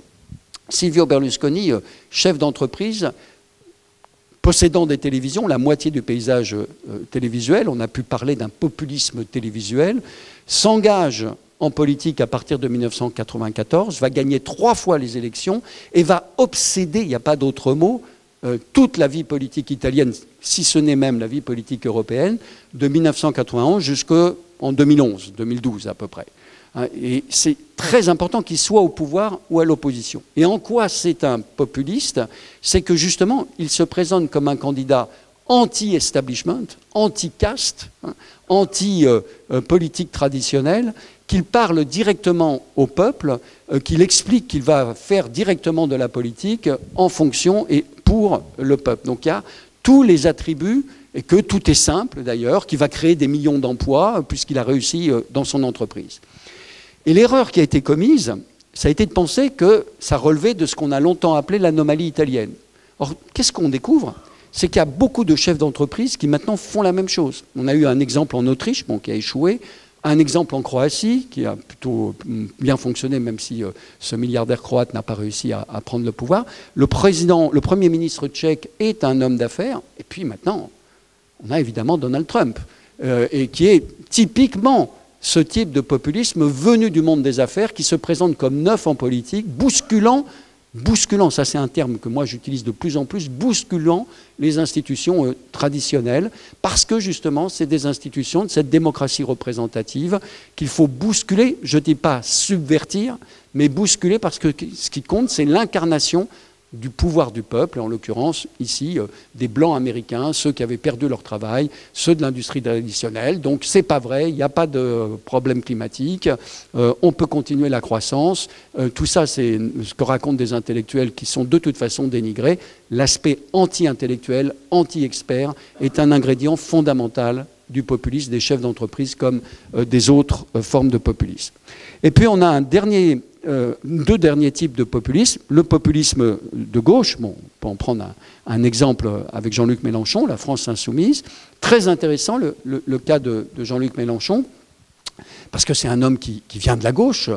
Silvio Berlusconi, euh, chef d'entreprise, possédant des télévisions, la moitié du paysage euh, télévisuel, on a pu parler d'un populisme télévisuel, s'engage en politique à partir de 1994, va gagner trois fois les élections et va obséder, il n'y a pas d'autre mot, euh, toute la vie politique italienne, si ce n'est même la vie politique européenne, de 1991 jusqu'en 2011, 2012 à peu près. Hein, et c'est très important qu'il soit au pouvoir ou à l'opposition. Et en quoi c'est un populiste? C'est que justement, il se présente comme un candidat anti-establishment, anti-caste, hein, anti-politique traditionnelle, qu'il parle directement au peuple, euh, qu'il explique qu'il va faire directement de la politique en fonction et pour le peuple. Donc il y a tous les attributs et que tout est simple d'ailleurs, qui va créer des millions d'emplois puisqu'il a réussi euh, dans son entreprise. Et l'erreur qui a été commise, ça a été de penser que ça relevait de ce qu'on a longtemps appelé l'anomalie italienne. Or, qu'est-ce qu'on découvre? C'est qu'il y a beaucoup de chefs d'entreprise qui maintenant font la même chose. On a eu un exemple en Autriche, qui a échoué, un exemple en Croatie, qui a plutôt bien fonctionné, même si euh, ce milliardaire croate n'a pas réussi à, prendre le pouvoir. Le président, le premier ministre tchèque est un homme d'affaires, et puis maintenant, on a évidemment Donald Trump, euh, qui est typiquement ce type de populisme venu du monde des affaires qui se présente comme neuf en politique, bousculant bousculant, ça c'est un terme que moi j'utilise de plus en plus, bousculant les institutions euh, traditionnelles, parce que justement c'est des institutions de cette démocratie représentative qu'il faut bousculer, je ne dis pas subvertir, mais bousculer parce que ce qui compte c'est l'incarnation du pouvoir du peuple, en l'occurrence ici euh, des blancs américains, ceux qui avaient perdu leur travail, ceux de l'industrie traditionnelle. Donc c'est pas vrai, il n'y a pas de problème climatique, euh, on peut continuer la croissance. Euh, tout ça, c'est ce que racontent des intellectuels qui sont de toute façon dénigrés. L'aspect anti-intellectuel, anti-expert est un ingrédient fondamental du populisme, des chefs d'entreprise comme des autres formes de populisme. Et puis on a un dernier euh, deux derniers types de populisme. Le populisme de gauche, bon, on peut en prendre un, exemple avec Jean-Luc Mélenchon, la France insoumise. Très intéressant le, cas de, Jean-Luc Mélenchon, parce que c'est un homme qui, vient de la gauche,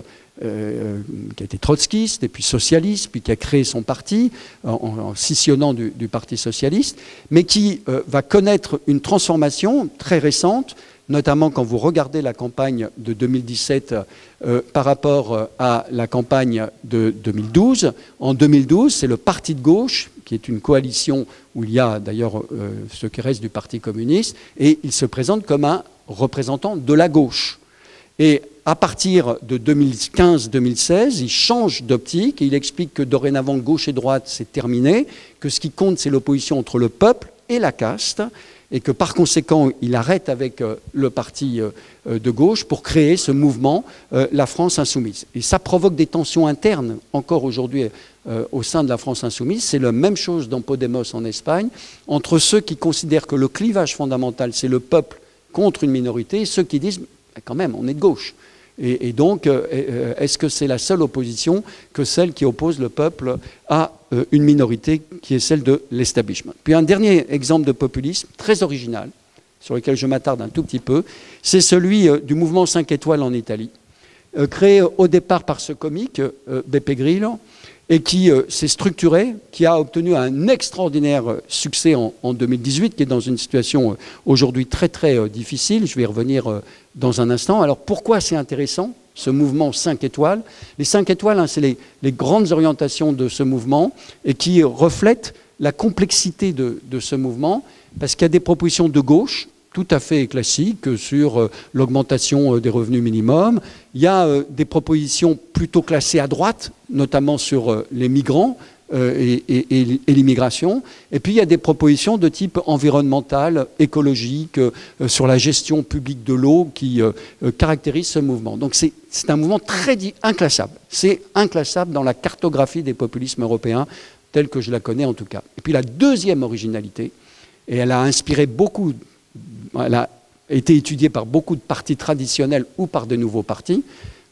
euh, qui a été trotskiste, et puis socialiste, puis qui a créé son parti en, scissionnant du, Parti socialiste, mais qui euh, va connaître une transformation très récente notamment quand vous regardez la campagne de 2017 euh, par rapport euh, à la campagne de 2012. En 2012, c'est le Parti de gauche, qui est une coalition où il y a d'ailleurs euh, ce qui reste du Parti communiste, et il se présente comme un représentant de la gauche. Et à partir de 2015-2016, il change d'optique et il explique que dorénavant, gauche et droite, c'est terminé, que ce qui compte, c'est l'opposition entre le peuple et la caste, et que par conséquent, il arrête avec euh, le parti euh, euh, de gauche pour créer ce mouvement, la France insoumise. Et ça provoque des tensions internes encore aujourd'hui au sein de la France insoumise. C'est la même chose dans Podemos en Espagne, entre ceux qui considèrent que le clivage fondamental, c'est le peuple contre une minorité, et ceux qui disent, quand même, on est de gauche. Et, donc, euh, euh, est-ce que c'est la seule opposition que celle qui oppose le peuple à euh, une minorité qui est celle de l'establishment? Puis un dernier exemple de populisme très original, sur lequel je m'attarde un tout petit peu, c'est celui du mouvement 5 étoiles en Italie, créé au départ par ce comique, Beppe Grillo, et qui s'est structuré, qui a obtenu un extraordinaire succès en, 2018, qui est dans une situation aujourd'hui très très difficile. Je vais y revenir dans un instant. Alors pourquoi c'est intéressant, ce mouvement 5 étoiles? Les 5 étoiles, hein, c'est les, grandes orientations de ce mouvement et qui reflètent la complexité de, ce mouvement, parce qu'il y a des propositions de gauche, tout à fait classiques sur euh, l'augmentation euh, des revenus minimums. Il y a euh, des propositions plutôt classées à droite, notamment sur les migrants, et, l'immigration. Et puis il y a des propositions de type environnemental, écologique, sur la gestion publique de l'eau qui caractérisent ce mouvement. Donc c'est un mouvement très inclassable. C'est inclassable dans la cartographie des populismes européens, telle que je la connais en tout cas. Et puis la deuxième originalité, et elle a inspiré beaucoup, elle a été étudiée par beaucoup de partis traditionnels ou par de nouveaux partis,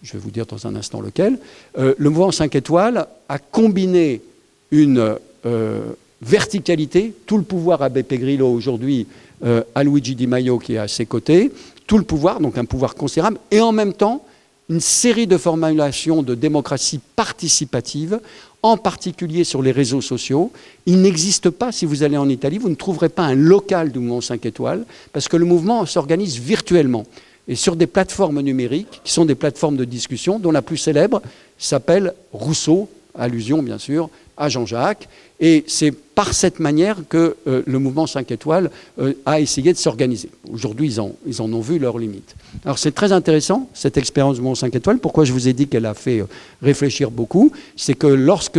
je vais vous dire dans un instant lequel, le mouvement 5 étoiles a combiné une euh, verticalité, tout le pouvoir à Beppe Grillo aujourd'hui, euh, à Luigi Di Maio qui est à ses côtés, tout le pouvoir, donc un pouvoir considérable, et en même temps une série de formulations de démocratie participative, en particulier sur les réseaux sociaux. Il n'existe pas, si vous allez en Italie, vous ne trouverez pas un local du mouvement 5 étoiles, parce que le mouvement s'organise virtuellement et sur des plateformes numériques, qui sont des plateformes de discussion, dont la plus célèbre s'appelle Rousseau, allusion bien sûr à Jean-Jacques. Et c'est par cette manière que euh, le mouvement 5 étoiles euh, a essayé de s'organiser. Aujourd'hui, ils, en ont vu leurs limites. Alors c'est très intéressant, cette expérience du mouvement 5 étoiles. Pourquoi je vous ai dit qu'elle a fait euh, réfléchir beaucoup? C'est que lorsque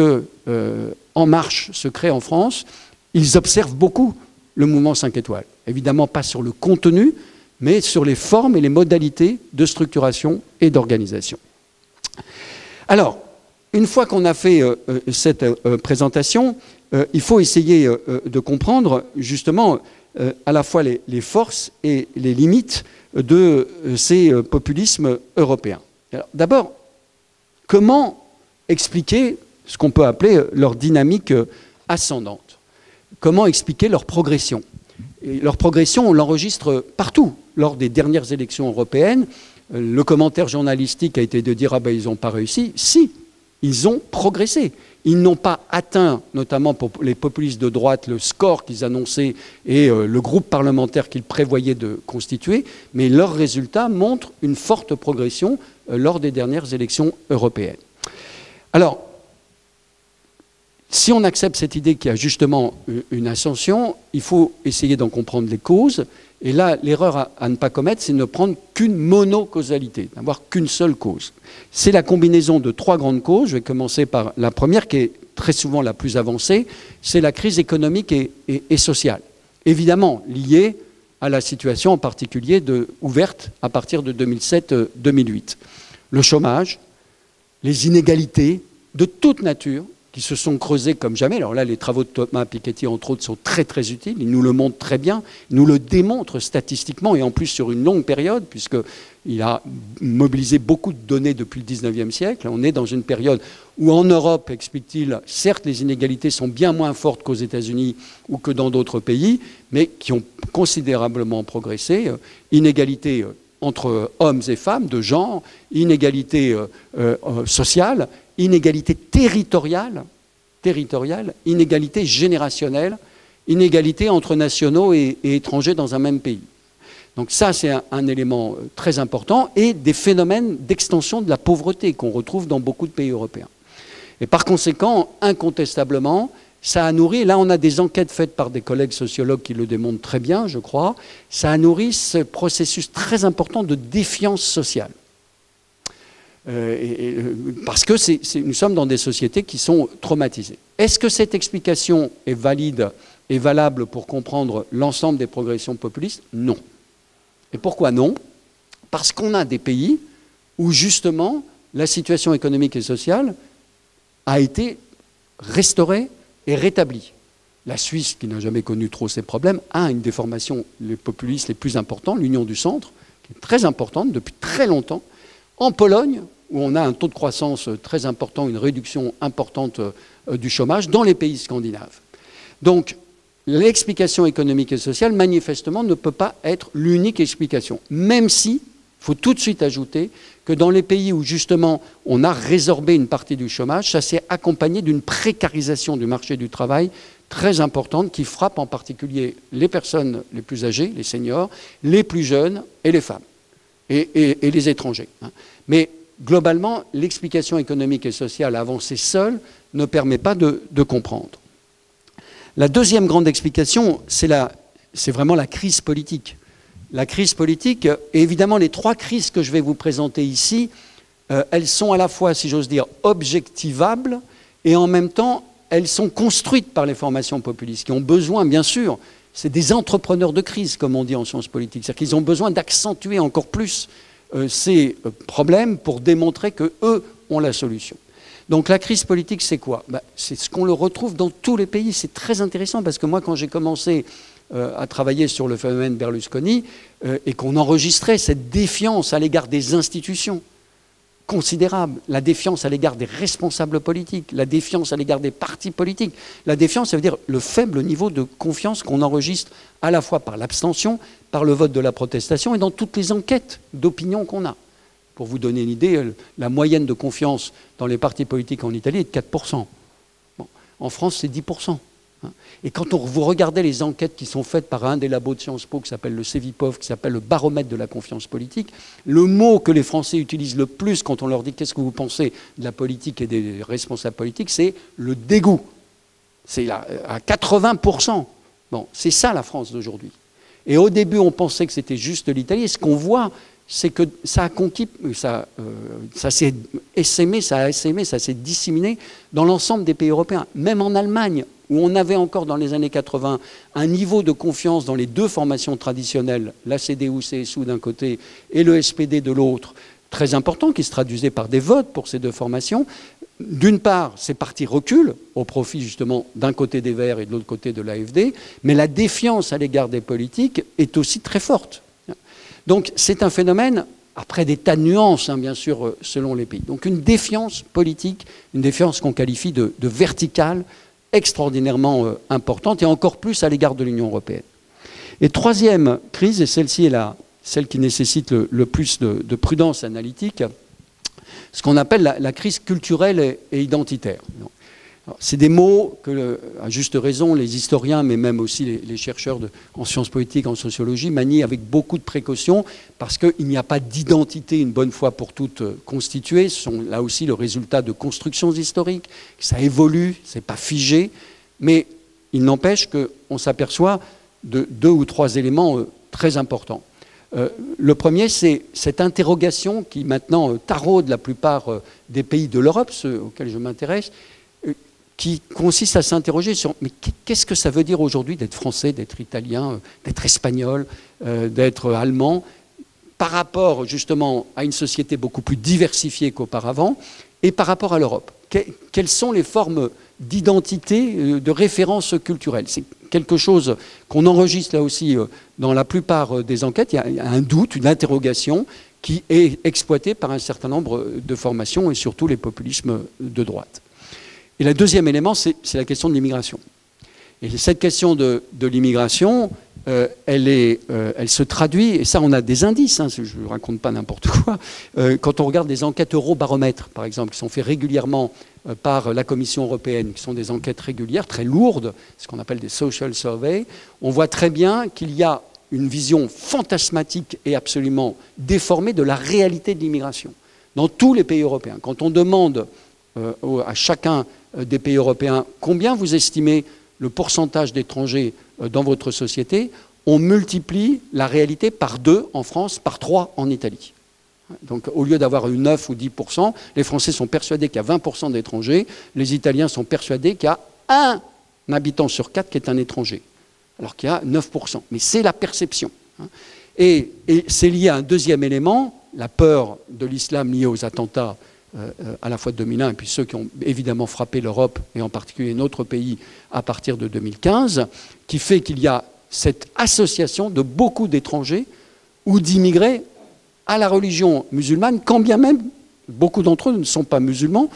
En Marche se crée en France, ils observent beaucoup le mouvement 5 étoiles. Évidemment pas sur le contenu, mais sur les formes et les modalités de structuration et d'organisation. Alors, une fois qu'on a fait euh, euh, cette euh, présentation, il faut essayer de comprendre justement à la fois les, forces et les limites de ces populismes européens. D'abord, comment expliquer ce qu'on peut appeler leur dynamique ascendante? Comment expliquer leur progression? Leur progression, on l'enregistre partout. Lors des dernières élections européennes, le commentaire journalistique a été de dire ah ben ils n'ont pas réussi. Si, ils ont progressé. Ils n'ont pas atteint, notamment pour les populistes de droite, le score qu'ils annonçaient et euh, le groupe parlementaire qu'ils prévoyaient de constituer, mais leurs résultats montrent une forte progression euh, lors des dernières élections européennes. Alors, si on accepte cette idée qu'il y a justement une ascension, il faut essayer d'en comprendre les causes. Et là, l'erreur à, ne pas commettre, c'est de ne prendre qu'une monocausalité, d'avoir qu'une seule cause. C'est la combinaison de trois grandes causes. Je vais commencer par la première, qui est très souvent la plus avancée, c'est la crise économique et, sociale. Évidemment liée à la situation en particulier ouverte à partir de 2007-2008. Le chômage, les inégalités de toute nature, qui se sont creusés comme jamais. Alors là, les travaux de Thomas Piketty, entre autres, sont très très utiles. Ils nous le montrent très bien, ils nous le démontrent statistiquement et en plus sur une longue période, puisqu'il a mobilisé beaucoup de données depuis le 19e siècle. On est dans une période où en Europe, explique-t-il, certes les inégalités sont bien moins fortes qu'aux États-Unis ou que dans d'autres pays, mais qui ont considérablement progressé. Euh, inégalités euh, entre hommes et femmes de genre, inégalités euh, sociales, inégalité territoriale, inégalité générationnelle, inégalité entre nationaux et, étrangers dans un même pays. Donc ça, c'est un, élément euh, très important, et des phénomènes d'extension de la pauvreté qu'on retrouve dans beaucoup de pays européens. Et par conséquent, incontestablement, ça a nourri, là on a des enquêtes faites par des collègues sociologues qui le démontrent très bien, je crois, ça a nourri ce processus très important de défiance sociale. Euh, euh, parce que nous sommes dans des sociétés qui sont traumatisées. Est-ce que cette explication est valide et valable pour comprendre l'ensemble des progressions populistes? Non. Et pourquoi non? Parce qu'on a des pays où justement la situation économique et sociale a été restaurée et rétablie. La Suisse, qui n'a jamais connu trop ces problèmes, a une des formations les populistes les plus importantes, l'Union du Centre, qui est très importante depuis très longtemps, en Pologne, où on a un taux de croissance très important, une réduction importante euh, du chômage, dans les pays scandinaves. Donc, l'explication économique et sociale, manifestement, ne peut pas être l'unique explication, même si, il faut tout de suite ajouter que dans les pays où justement on a résorbé une partie du chômage, ça s'est accompagné d'une précarisation du marché du travail très importante qui frappe en particulier les personnes les plus âgées, les seniors, les plus jeunes et les femmes et, les étrangers. Hein. Mais globalement, l'explication économique et sociale avancée seule ne permet pas de, comprendre. La deuxième grande explication, c'est vraiment la crise politique. La crise politique, et évidemment les trois crises que je vais vous présenter ici, euh, elles sont à la fois, si j'ose dire, objectivables et en même temps, elles sont construites par les formations populistes qui ont besoin, bien sûr, c'est des entrepreneurs de crise, comme on dit en sciences politiques. C'est-à-dire qu'ils ont besoin d'accentuer encore plus euh, ces euh, problèmes pour démontrer qu'eux ont la solution. Donc la crise politique, c'est quoi? Bah, C'est ce qu'on le retrouve dans tous les pays. C'est très intéressant parce que moi, quand j'ai commencé euh, à travailler sur le phénomène Berlusconi et qu'on enregistrait cette défiance à l'égard des institutions, considérable. La défiance à l'égard des responsables politiques, la défiance à l'égard des partis politiques. La défiance, ça veut dire le faible niveau de confiance qu'on enregistre à la fois par l'abstention, par le vote de la protestation et dans toutes les enquêtes d'opinion qu'on a. Pour vous donner une idée, la moyenne de confiance dans les partis politiques en Italie est de 4%. En France, c'est 10%. Et quand on, vous regardez les enquêtes qui sont faites par un des labos de Sciences Po qui s'appelle le CEVIPOV, qui s'appelle le baromètre de la confiance politique, le mot que les Français utilisent le plus quand on leur dit qu'est-ce que vous pensez de la politique et des responsables politiques, c'est le dégoût. C'est à 80%. Bon, c'est ça la France d'aujourd'hui. Et au début, on pensait que c'était juste l'Italie. Ce qu'on voit, c'est que ça a conquis, ça, euh, ça s'est essaimé, ça a essaimé, ça s'est disséminé dans l'ensemble des pays européens. Même en Allemagne, où on avait encore dans les années 80 un niveau de confiance dans les deux formations traditionnelles, la CDU-CSU d'un côté et le SPD de l'autre, très important, qui se traduisait par des votes pour ces deux formations. D'une part, ces partis reculent au profit justement d'un côté des Verts et de l'autre côté de l'AFD, mais la défiance à l'égard des politiques est aussi très forte. Donc c'est un phénomène, après des tas de nuances, hein, bien sûr, euh, selon les pays. Donc une défiance politique, une défiance qu'on qualifie de verticale, extraordinairement euh, importante et encore plus à l'égard de l'Union européenne. Et troisième crise, et celle-ci est la, celle qui nécessite le, plus de, prudence analytique, ce qu'on appelle la, crise culturelle et, identitaire. C'est des mots que, à juste raison, les historiens, mais même aussi les, chercheurs en sciences politiques, en sociologie, manient avec beaucoup de précaution parce qu'il n'y a pas d'identité une bonne fois pour toutes constituée. Ce sont là aussi le résultat de constructions historiques. Ça évolue, ce n'est pas figé, mais il n'empêche qu'on s'aperçoit de deux ou trois éléments euh, très importants. Euh, le premier, c'est cette interrogation qui maintenant euh, taraude la plupart des pays de l'Europe, ceux auxquels je m'intéresse, qui consiste à s'interroger sur mais qu'est-ce que ça veut dire aujourd'hui d'être français, d'être italien, d'être espagnol, d'être allemand, par rapport justement à une société beaucoup plus diversifiée qu'auparavant, et par rapport à l'Europe? Quelles sont les formes d'identité, de référence culturelle? C'est quelque chose qu'on enregistre là aussi euh, dans la plupart euh, des enquêtes. Il y a un doute, une interrogation qui est exploitée par un certain nombre de formations et surtout les populismes de droite. Et le deuxième élément, c'est la question de l'immigration. Et cette question de, l'immigration, euh, elle, elle, se traduit, et ça on a des indices, hein, je ne raconte pas n'importe quoi, quand on regarde des enquêtes eurobaromètres, par exemple, qui sont faites régulièrement euh, par la Commission européenne, qui sont des enquêtes régulières, très lourdes, ce qu'on appelle des social surveys, on voit très bien qu'il y a une vision fantasmatique et absolument déformée de la réalité de l'immigration dans tous les pays européens. Quand on demande euh, à chacun euh, des pays européens combien vous estimez le pourcentage d'étrangers dans votre société, on multiplie la réalité par deux en France, par trois en Italie. Donc au lieu d'avoir eu 9 ou 10% les Français sont persuadés qu'il y a 20% d'étrangers, les Italiens sont persuadés qu'il y a un habitant sur quatre qui est un étranger, alors qu'il y a 9% Mais c'est la perception. Hein. Et, c'est lié à un deuxième élément, la peur de l'islam liée aux attentats euh, euh, à la fois de 2001 et puis ceux qui ont évidemment frappé l'Europe et en particulier notre pays à partir de 2015, qui fait qu'il y a cette association de beaucoup d'étrangers ou d'immigrés à la religion musulmane, quand bien même beaucoup d'entre eux ne sont pas musulmans,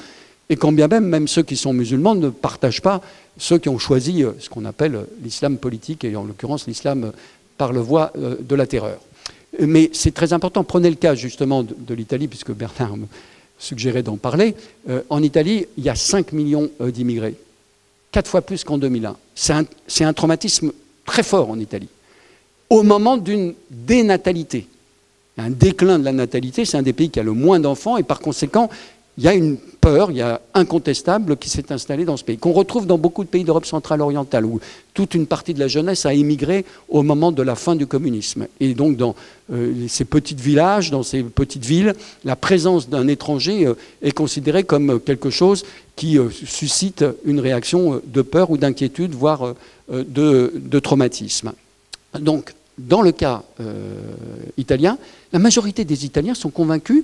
et quand bien même, même ceux qui sont musulmans ne partagent pas ceux qui ont choisi euh, ce qu'on appelle l'islam politique, et en l'occurrence l'islam par le voie euh, de la terreur. Mais c'est très important. Prenez le cas justement de, l'Italie, puisque Bernard me suggérait d'en parler. Euh, en Italie, il y a 5 millions d'immigrés, quatre fois plus qu'en 2001. C'est un, un traumatisme très fort en Italie, au moment d'une dénatalité un déclin de la natalité, c'est un des pays qui a le moins d'enfants, et par conséquent, il y a une peur, il y a incontestable qui s'est installée dans ce pays, qu'on retrouve dans beaucoup de pays d'Europe centrale orientale, où toute une partie de la jeunesse a émigré au moment de la fin du communisme. Et donc dans euh, ces petits villages, dans ces petites villes, la présence d'un étranger euh, est considérée comme quelque chose qui euh, suscite une réaction de peur ou d'inquiétude, voire de, de traumatisme. Donc dans le cas euh, italien, la majorité des Italiens sont convaincus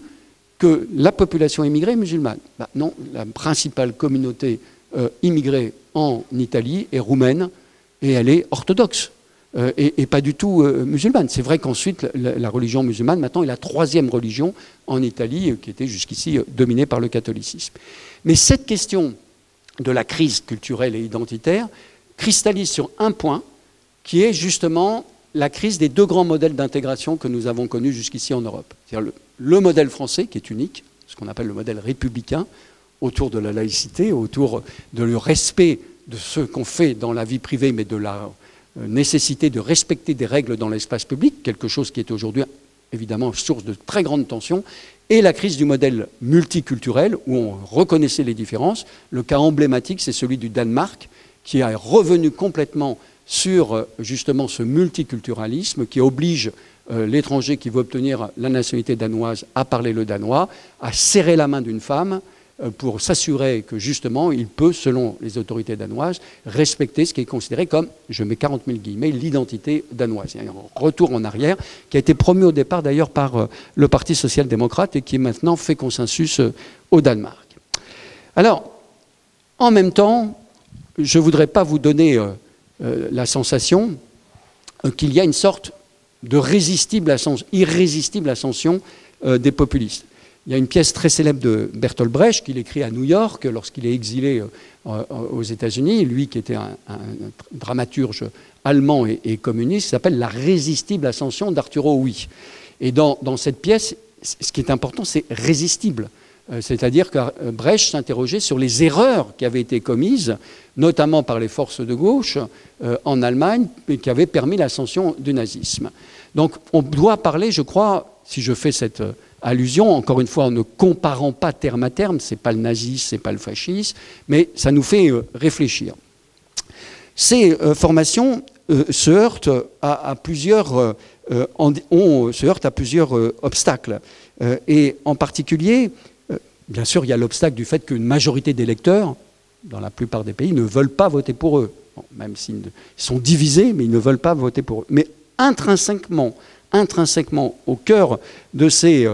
que la population immigrée est musulmane. Bah, non, la principale communauté euh, immigrée en Italie est roumaine et elle est orthodoxe. Euh, et, pas du tout musulmane. C'est vrai qu'ensuite, la, religion musulmane, maintenant, est la troisième religion en Italie, qui était jusqu'ici dominée par le catholicisme. Mais cette question de la crise culturelle et identitaire cristallise sur un point, qui est justement la crise des deux grands modèles d'intégration que nous avons connus jusqu'ici en Europe. C'est-à-dire le, modèle français, qui est unique, ce qu'on appelle le modèle républicain, autour de la laïcité, autour de le respect de ce qu'on fait dans la vie privée, mais de la euh, nécessité de respecter des règles dans l'espace public, quelque chose qui est aujourd'hui évidemment source de très grandes tensions, et la crise du modèle multiculturel, où on reconnaissait les différences. Le cas emblématique, c'est celui du Danemark, qui est revenu complètement sur euh, justement ce multiculturalisme qui oblige euh, l'étranger qui veut obtenir la nationalité danoise à parler le danois, à serrer la main d'une femme euh, pour s'assurer que justement il peut, selon les autorités danoises, respecter ce qui est considéré comme, je mets 40 000 guillemets, l'identité danoise. Il y a un retour en arrière qui a été promu au départ d'ailleurs par le Parti social-démocrate et qui maintenant fait consensus au Danemark. Alors, en même temps, je ne voudrais pas vous donner euh, la sensation euh, qu'il y a une sorte de résistible irrésistible ascension euh, des populistes. Il y a une pièce très célèbre de Bertolt Brecht qu'il écrit à New York lorsqu'il est exilé aux États-Unis, lui qui était un, dramaturge allemand et, communiste, s'appelle La résistible ascension d'Arturo Huy. Et dans, cette pièce, ce qui est important, c'est résistible. C'est-à-dire que Brecht s'interrogeait sur les erreurs qui avaient été commises, notamment par les forces de gauche en Allemagne, qui avaient permis l'ascension du nazisme. Donc on doit parler, je crois, si je fais cette allusion, encore une fois en ne comparant pas terme à terme, ce n'est pas le nazisme, ce n'est pas le fascisme, mais ça nous fait réfléchir. Ces formations se heurtent à, plusieurs, se à plusieurs obstacles. et en particulier, bien sûr, il y a l'obstacle du fait qu'une majorité d'électeurs, dans la plupart des pays, ne veulent pas voter pour eux. même s'ils sont divisés, mais ils ne veulent pas voter pour eux. Mais intrinsèquement, au cœur de ces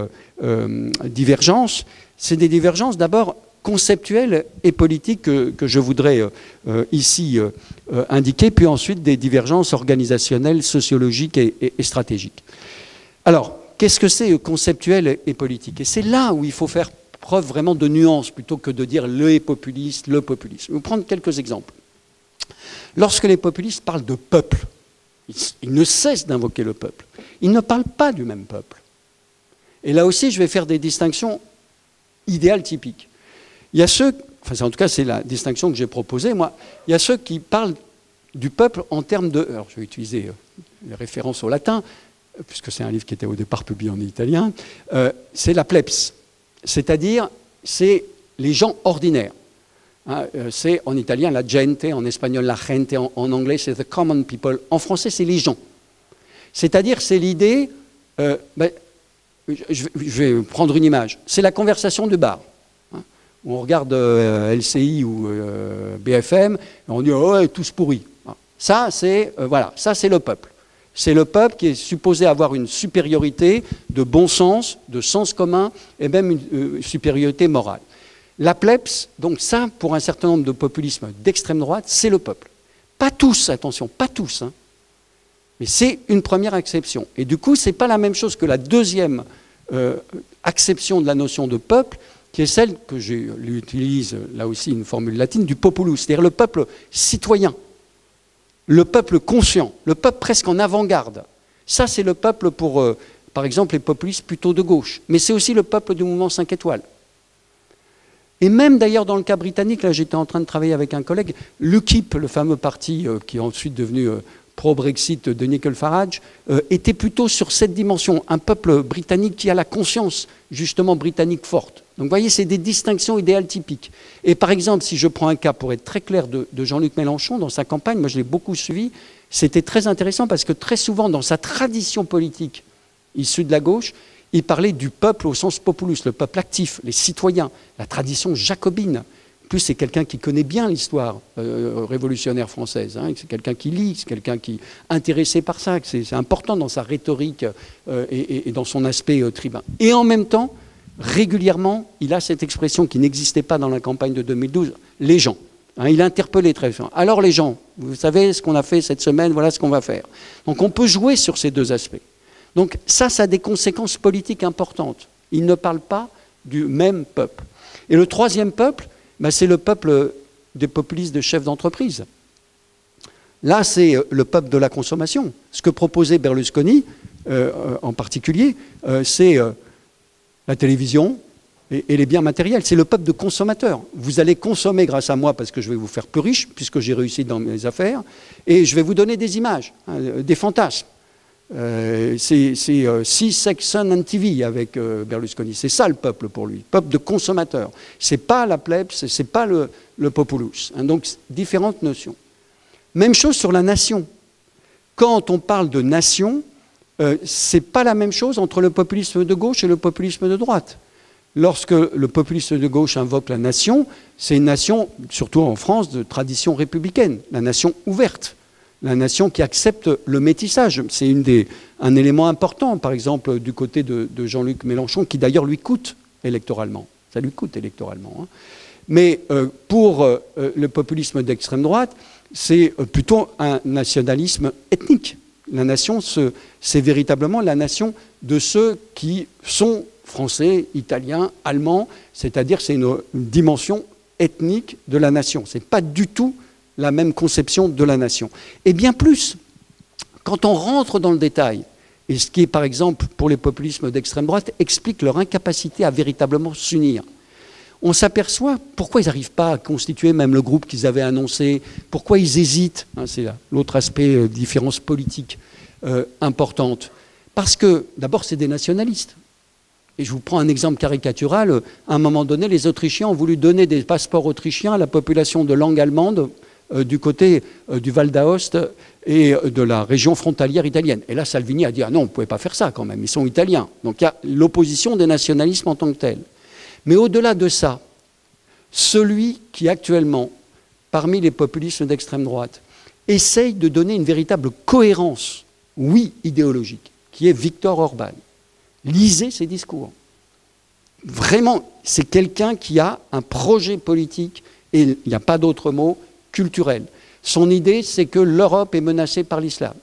divergences, c'est des divergences d'abord conceptuelles et politiques que, je voudrais euh, ici euh, euh, indiquer, puis ensuite des divergences organisationnelles, sociologiques et, stratégiques. Alors, qu'est-ce que c'est conceptuel et politique? Et c'est là où il faut faire preuve vraiment de nuance plutôt que de dire le populiste, le populisme. Je vais vous prendre quelques exemples. Lorsque les populistes parlent de peuple, ils ne cessent d'invoquer le peuple. Ils ne parlent pas du même peuple. Et là aussi, je vais faire des distinctions idéales typiques. Il y a ceux, enfin en tout cas c'est la distinction que j'ai proposée, moi, il y a ceux qui parlent du peuple en termes de, alors je vais utiliser euh, les références au latin, puisque c'est un livre qui était au départ publié en italien, euh, c'est la plebs, c'est-à-dire c'est les gens ordinaires. Hein, euh, c'est en italien la gente, en espagnol la gente, en, anglais c'est the common people, en français c'est les gens. C'est-à-dire c'est l'idée, ben, je, vais prendre une image, c'est la conversation de bar on regarde euh, LCI ou euh, BFM, et on dit oh, tous pourris. Ça, c'est euh, voilà, ça c'est le peuple. C'est le peuple qui est supposé avoir une supériorité de bon sens, de sens commun, et même une supériorité morale. La plebs, donc ça, pour un certain nombre de populismes d'extrême droite, c'est le peuple. Pas tous, attention, pas tous. Hein. Mais c'est une première exception. Et du coup, ce n'est pas la même chose que la deuxième acception de la notion de peuple, qui est celle que j'utilise là aussi une formule latine du populus, c'est-à-dire le peuple citoyen, le peuple conscient, le peuple presque en avant-garde. Ça, c'est le peuple pour, euh, par exemple, les populistes plutôt de gauche, mais c'est aussi le peuple du mouvement 5 étoiles. Et même d'ailleurs dans le cas britannique, là j'étais en train de travailler avec un collègue, l'UKIP, le fameux parti euh, qui est ensuite devenu euh, pro-Brexit de Nickel Farage, était plutôt sur cette dimension, un peuple britannique qui a la conscience justement britannique forte. Donc vous voyez, c'est des distinctions idéales typiques. Et par exemple, si je prends un cas pour être très clair de, Jean-Luc Mélenchon dans sa campagne, moi je l'ai beaucoup suivi, c'était très intéressant parce que très souvent dans sa tradition politique issue de la gauche, il parlait du peuple au sens populus, le peuple actif, les citoyens, la tradition jacobine. Plus, c'est quelqu'un qui connaît bien l'histoire euh, révolutionnaire française. Hein, c'est quelqu'un qui lit, c'est quelqu'un qui est intéressé par ça. C'est important dans sa rhétorique euh, et, dans son aspect euh, tribun. Et en même temps, régulièrement, il a cette expression qui n'existait pas dans la campagne de 2012, les gens. Hein, il interpellait très souvent. Alors les gens, vous savez ce qu'on a fait cette semaine, voilà ce qu'on va faire. Donc on peut jouer sur ces deux aspects. Donc ça, ça a des conséquences politiques importantes. Il ne parle pas du même peuple. Et le troisième peuple, bah, c'est le peuple des populistes de chefs d'entreprise. Là, c'est euh, le peuple de la consommation. Ce que proposait Berlusconi, euh, en particulier, euh, c'est la télévision et, les biens matériels. C'est le peuple de consommateurs. Vous allez consommer grâce à moi parce que je vais vous faire plus riche, puisque j'ai réussi dans mes affaires, et je vais vous donner des images, hein, des fantasmes. Euh, c'est euh, Sex, Sun and TV avec euh, Berlusconi. C'est ça le peuple pour lui, peuple de consommateurs. C'est pas la plèbe, c'est pas le, populus. Hein. donc différentes notions. Même chose sur la nation. Quand on parle de nation, euh, ce n'est pas la même chose entre le populisme de gauche et le populisme de droite. Lorsque le populisme de gauche invoque la nation, c'est une nation, surtout en France, de tradition républicaine, la nation ouverte, la nation qui accepte le métissage. C'est un élément important, par exemple, du côté de, Jean-Luc Mélenchon, qui d'ailleurs lui coûte électoralement. Ça lui coûte électoralement. Hein. Mais euh, pour euh, le populisme d'extrême droite, c'est plutôt un nationalisme ethnique. La nation, c'est véritablement la nation de ceux qui sont français, italiens, allemands, c'est-à-dire c'est une, dimension ethnique de la nation. Ce n'est pas du tout la même conception de la nation. Et bien plus, quand on rentre dans le détail, et ce qui est par exemple pour les populismes d'extrême droite explique leur incapacité à véritablement s'unir. on s'aperçoit pourquoi ils n'arrivent pas à constituer même le groupe qu'ils avaient annoncé, pourquoi ils hésitent, hein, c'est l'autre aspect, euh, différence politique euh, importante. Parce que, d'abord, c'est des nationalistes. Et je vous prends un exemple caricatural. À un moment donné, les Autrichiens ont voulu donner des passeports autrichiens à la population de langue allemande euh, du côté du Val d'Aoste et de la région frontalière italienne. Et là, Salvini a dit Ah non, on ne pouvait pas faire ça quand même, ils sont italiens. Donc il y a l'opposition des nationalismes en tant que tel. Mais au-delà de ça, celui qui actuellement, parmi les populismes d'extrême droite, essaye de donner une véritable cohérence, oui, idéologique, qui est Victor Orban. Lisez ses discours. Vraiment, c'est quelqu'un qui a un projet politique, et il n'y a pas d'autre mot, culturel. Son idée, c'est que l'Europe est menacée par l'islam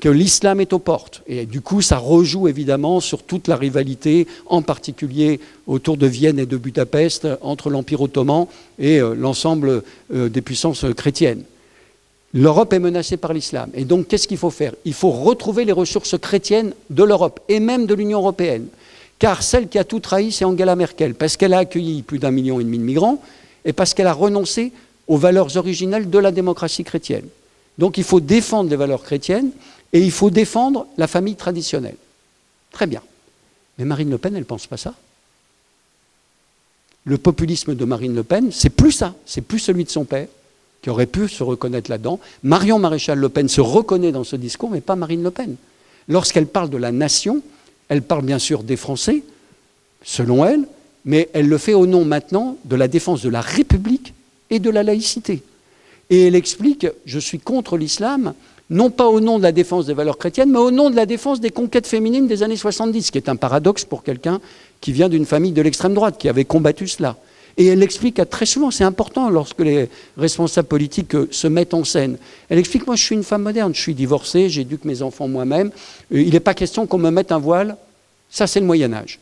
que l'islam est aux portes. Et du coup, ça rejoue évidemment sur toute la rivalité, en particulier autour de Vienne et de Budapest, entre l'Empire ottoman et euh, l'ensemble euh, des puissances chrétiennes. L'Europe est menacée par l'islam. Et donc, qu'est-ce qu'il faut faire? Il faut retrouver les ressources chrétiennes de l'Europe et même de l'Union européenne. Car celle qui a tout trahi, c'est Angela Merkel, parce qu'elle a accueilli plus d'un million et demi de migrants et parce qu'elle a renoncé aux valeurs originelles de la démocratie chrétienne. Donc il faut défendre les valeurs chrétiennes et il faut défendre la famille traditionnelle. Très bien. Mais Marine Le Pen, elle ne pense pas ça. Le populisme de Marine Le Pen, c'est plus ça, c'est plus celui de son père, qui aurait pu se reconnaître là-dedans. Marion Maréchal Le Pen se reconnaît dans ce discours, mais pas Marine Le Pen. Lorsqu'elle parle de la nation, elle parle bien sûr des Français, selon elle, mais elle le fait au nom maintenant de la défense de la République et de la laïcité. Et elle explique, je suis contre l'islam, non pas au nom de la défense des valeurs chrétiennes, mais au nom de la défense des conquêtes féminines des années 70, ce qui est un paradoxe pour quelqu'un qui vient d'une famille de l'extrême droite, qui avait combattu cela. Et elle explique très souvent, c'est important lorsque les responsables politiques euh, se mettent en scène. Elle explique, moi je suis une femme moderne, je suis divorcée, j'éduque mes enfants moi-même, euh, il n'est pas question qu'on me mette un voile, ça c'est le Moyen Âge.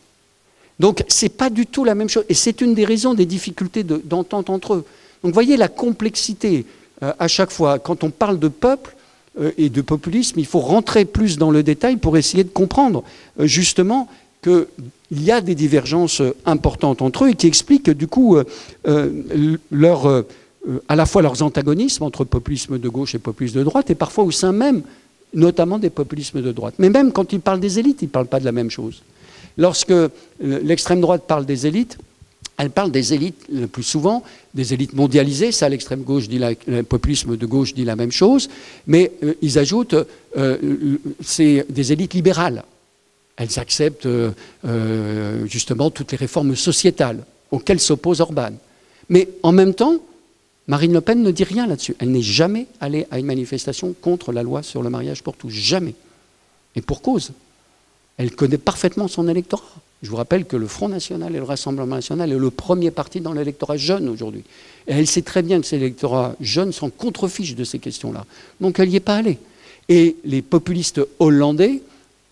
Donc ce n'est pas du tout la même chose, et c'est une des raisons des difficultés d'entente entre eux. Donc voyez la complexité euh, à chaque fois, quand on parle de peuple, euh, et de populisme, il faut rentrer plus dans le détail pour essayer de comprendre euh, justement qu'il y a des divergences importantes entre eux et qui expliquent du coup à la fois leurs antagonismes entre populisme de gauche et populisme de droite, et parfois au sein même, notamment des populismes de droite. Mais même quand ils parlent des élites, ils ne parlent pas de la même chose. Lorsque l'extrême droite parle des élites, elle parle des élites le plus souvent, des élites mondialisées. Ça, l'extrême gauche dit le populisme de gauche dit la même chose, mais euh, ils ajoutent euh, c'est des élites libérales. Elles acceptent euh, justement toutes les réformes sociétales auxquelles s'oppose Orban. Mais en même temps, Marine Le Pen ne dit rien là-dessus. Elle n'est jamais allée à une manifestation contre la loi sur le mariage pour tous. Jamais. Et pour cause. Elle connaît parfaitement son électorat. Je vous rappelle que le Front National et le Rassemblement National est le premier parti dans l'électorat jeune aujourd'hui. Et elle sait très bien que ces électorats jeunes sont contrefiches de ces questions-là. Donc elle n'y est pas allée. Et les populistes hollandais,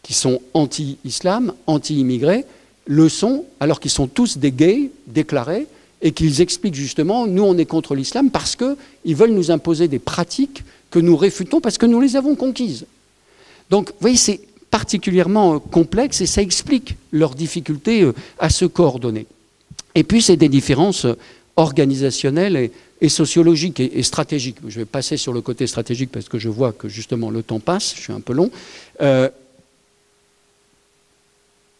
qui sont anti-islam, anti-immigrés, le sont alors qu'ils sont tous des gays déclarés et qu'ils expliquent justement, nous on est contre l'islam parce qu'ils veulent nous imposer des pratiques que nous réfutons parce que nous les avons conquises. Donc, vous voyez, particulièrement euh, complexes et ça explique leur difficulté euh, à se coordonner. Et puis, c'est des différences euh, organisationnelles et, sociologiques et, stratégiques. Je vais passer sur le côté stratégique parce que je vois que justement le temps passe, je suis un peu long.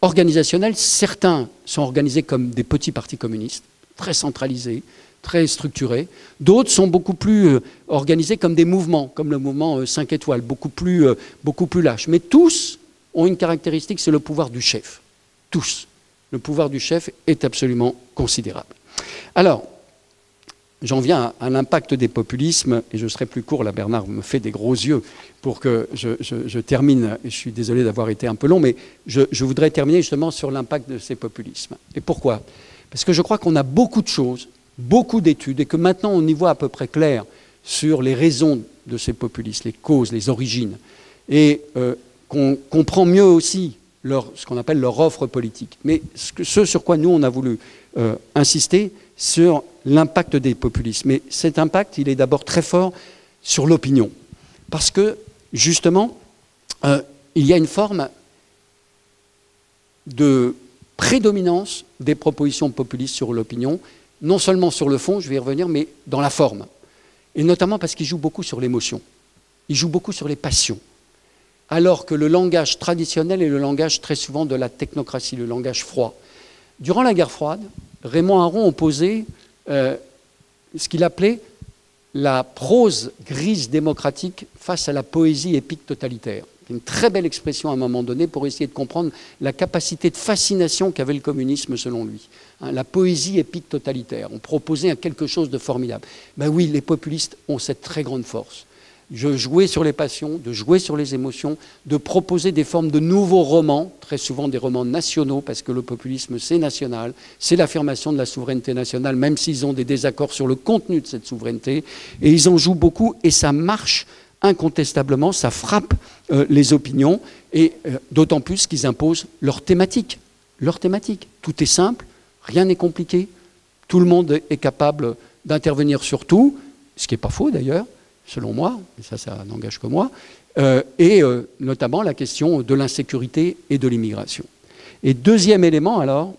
organisationnels, certains sont organisés comme des petits partis communistes, très centralisés, très structurés. D'autres sont beaucoup plus organisés comme des mouvements, comme le mouvement 5 étoiles, beaucoup plus, beaucoup plus lâches. Mais tous ont une caractéristique, c'est le pouvoir du chef. Tous. Le pouvoir du chef est absolument considérable. Alors, j'en viens à, l'impact des populismes, et je serai plus court, là Bernard me fait des gros yeux pour que je, termine, je suis désolé d'avoir été un peu long, mais je, voudrais terminer justement sur l'impact de ces populismes. Et pourquoi? Parce que je crois qu'on a beaucoup de choses, beaucoup d'études, et que maintenant on y voit à peu près clair sur les raisons de ces populismes, les causes, les origines. Et euh, qu'on comprend mieux aussi ce qu'on appelle leur offre politique. Mais ce, sur quoi nous, on a voulu euh, insister, sur l'impact des populismes. Mais cet impact, il est d'abord très fort sur l'opinion. Parce que, justement, euh, il y a une forme de prédominance des propositions populistes sur l'opinion, non seulement sur le fond, je vais y revenir, mais dans la forme. Et notamment parce qu'ils jouent beaucoup sur l'émotion. Ils jouent beaucoup sur les passions. Alors que le langage traditionnel est le langage très souvent de la technocratie, le langage froid. Durant la guerre froide, Raymond Aron opposait euh, ce qu'il appelait la prose grise démocratique face à la poésie épique totalitaire. Une très belle expression à un moment donné pour essayer de comprendre la capacité de fascination qu'avait le communisme selon lui. Hein, la poésie épique totalitaire. On proposait quelque chose de formidable. Ben oui, les populistes ont cette très grande force de jouer sur les passions, de jouer sur les émotions, de proposer des formes de nouveaux romans, très souvent des romans nationaux, parce que le populisme, c'est national, c'est l'affirmation de la souveraineté nationale, même s'ils ont des désaccords sur le contenu de cette souveraineté, et ils en jouent beaucoup, et ça marche incontestablement, ça frappe euh, les opinions, et euh, d'autant plus qu'ils imposent leur thématique. Leur thématique. Tout est simple, rien n'est compliqué, tout le monde est capable d'intervenir sur tout, ce qui n'est pas faux d'ailleurs, selon moi, et ça, ça n'engage que moi, euh, et euh, notamment la question de l'insécurité et de l'immigration. Et deuxième élément, alors,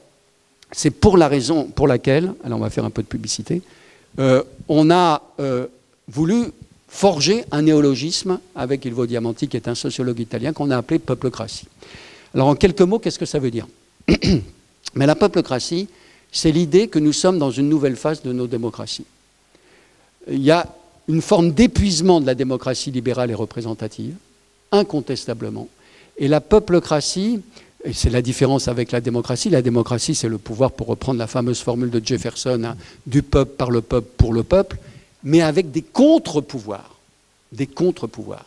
c'est pour la raison pour laquelle, alors on va faire un peu de publicité, euh, on a voulu forger un néologisme avec Ilvo Diamanti, qui est un sociologue italien, qu'on a appelé peuplecratie. Alors en quelques mots, qu'est-ce que ça veut dire <clears throat> Mais la peuplecratie, c'est l'idée que nous sommes dans une nouvelle phase de nos démocraties. Il y a une forme d'épuisement de la démocratie libérale et représentative, incontestablement. Et la peuplecratie, et c'est la différence avec la démocratie, la démocratie c'est le pouvoir, pour reprendre la fameuse formule de Jefferson, hein, du peuple par le peuple pour le peuple, mais avec des contre-pouvoirs. Des contre-pouvoirs.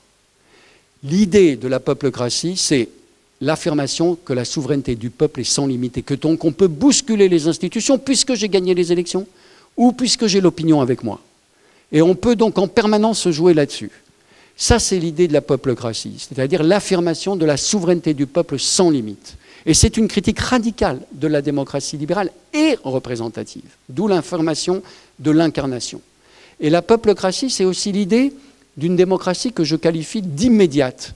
L'idée de la peuplecratie, c'est l'affirmation que la souveraineté du peuple est sans limite et que donc on peut bousculer les institutions puisque j'ai gagné les élections ou puisque j'ai l'opinion avec moi. Et on peut donc en permanence se jouer là-dessus. Ça, c'est l'idée de la peuplecratie, c'est-à-dire l'affirmation de la souveraineté du peuple sans limite. Et c'est une critique radicale de la démocratie libérale et représentative, d'où l'information de l'incarnation. Et la peuplecratie, c'est aussi l'idée d'une démocratie que je qualifie d'immédiate.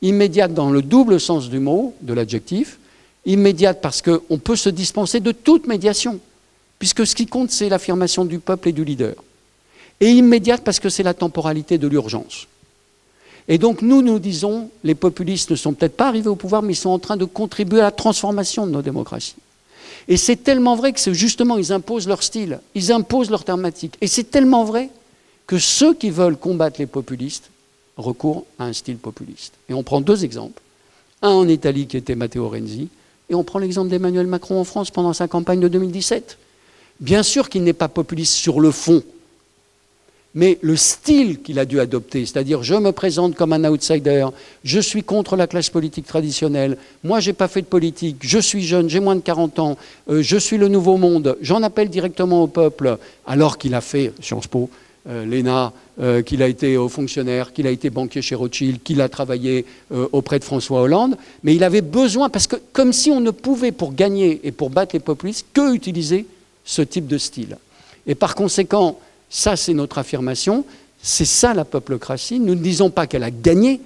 Immédiate dans le double sens du mot, de l'adjectif, immédiate parce qu'on peut se dispenser de toute médiation, puisque ce qui compte, c'est l'affirmation du peuple et du leader et immédiate parce que c'est la temporalité de l'urgence. Et donc nous, nous disons, les populistes ne sont peut-être pas arrivés au pouvoir, mais ils sont en train de contribuer à la transformation de nos démocraties. Et c'est tellement vrai que justement, ils imposent leur style, ils imposent leur thématique. Et c'est tellement vrai que ceux qui veulent combattre les populistes recourent à un style populiste. Et on prend deux exemples. Un en Italie qui était Matteo Renzi, et on prend l'exemple d'Emmanuel Macron en France pendant sa campagne de 2017. Bien sûr qu'il n'est pas populiste sur le fond, mais le style qu'il a dû adopter, c'est-à-dire je me présente comme un outsider, je suis contre la classe politique traditionnelle, moi j'ai pas fait de politique, je suis jeune, j'ai moins de 40 ans, euh, je suis le nouveau monde, j'en appelle directement au peuple, alors qu'il a fait Sciences Po, euh, l'ENA, euh, qu'il a été haut fonctionnaire, qu'il a été banquier chez Rothschild, qu'il a travaillé auprès de François Hollande, mais il avait besoin, parce que comme si on ne pouvait pour gagner et pour battre les populistes que utiliser ce type de style. Et par conséquent, ça, c'est notre affirmation. C'est ça la peuplecratie. Nous ne disons pas qu'elle a gagné.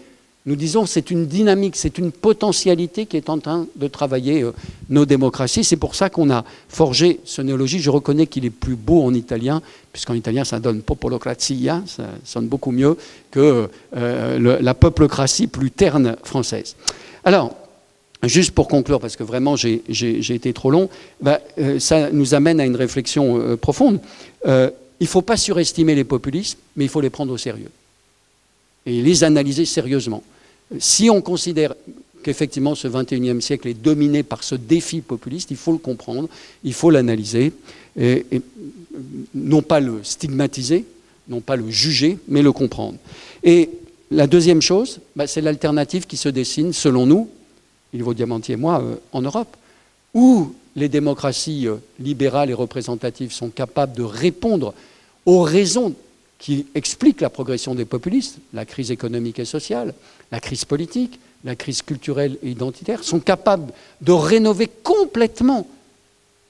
Nous disons c'est une dynamique, c'est une potentialité qui est en train de travailler euh, nos démocraties. C'est pour ça qu'on a forgé ce néologie. Je reconnais qu'il est plus beau en italien, puisqu'en italien ça donne popolocrazia, ça sonne beaucoup mieux que euh, la peuplecratie plus terne française. Alors, juste pour conclure, parce que vraiment j'ai été trop long, bah, euh, ça nous amène à une réflexion profonde. Il ne faut pas surestimer les populistes, mais il faut les prendre au sérieux et les analyser sérieusement. Si on considère qu'effectivement ce 21e siècle est dominé par ce défi populiste, il faut le comprendre, il faut l'analyser, et, non pas le stigmatiser, non pas le juger, mais le comprendre. Et la deuxième chose, bah, c'est l'alternative qui se dessine, selon nous, il vaut Diamantier et moi, euh, en Europe, où les démocraties euh, libérales et représentatives sont capables de répondre aux raisons qui expliquent la progression des populistes, la crise économique et sociale, la crise politique, la crise culturelle et identitaire, sont capables de rénover complètement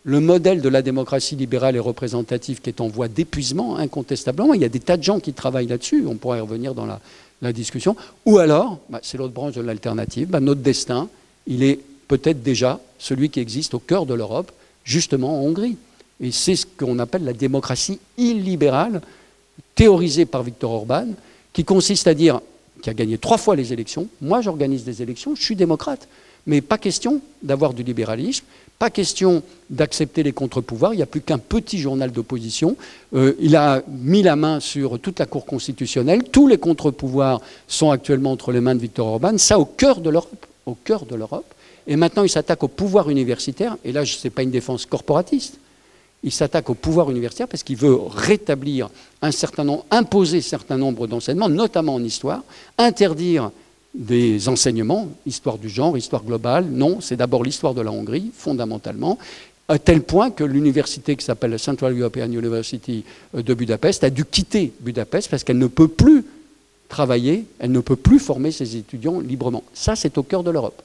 le modèle de la démocratie libérale et représentative qui est en voie d'épuisement, incontestablement. Il y a des tas de gens qui travaillent là-dessus, on pourrait y revenir dans la, discussion. Ou alors, bah, c'est l'autre branche de l'alternative, bah, notre destin, il est peut-être déjà celui qui existe au cœur de l'Europe, justement en Hongrie. Et c'est ce qu'on appelle la démocratie illibérale, théorisée par Viktor Orban, qui consiste à dire, qui a gagné trois fois les élections, moi j'organise des élections, je suis démocrate. Mais pas question d'avoir du libéralisme, pas question d'accepter les contre-pouvoirs. Il n'y a plus qu'un petit journal d'opposition. Euh, il a mis la main sur toute la Cour constitutionnelle. Tous les contre-pouvoirs sont actuellement entre les mains de Viktor Orban. Ça au cœur de l'Europe. Au cœur de l'Europe. Et maintenant, il s'attaque au pouvoir universitaire. Et là, ce n'est pas une défense corporatiste. Il s'attaque au pouvoir universitaire parce qu'il veut rétablir un certain nombre, imposer un certain nombre d'enseignements, notamment en histoire, interdire des enseignements, histoire du genre, histoire globale. Non, c'est d'abord l'histoire de la Hongrie, fondamentalement, à tel point que l'université qui s'appelle Central European University euh, de Budapest a dû quitter Budapest parce qu'elle ne peut plus travailler, elle ne peut plus former ses étudiants librement. Ça, c'est au cœur de l'Europe.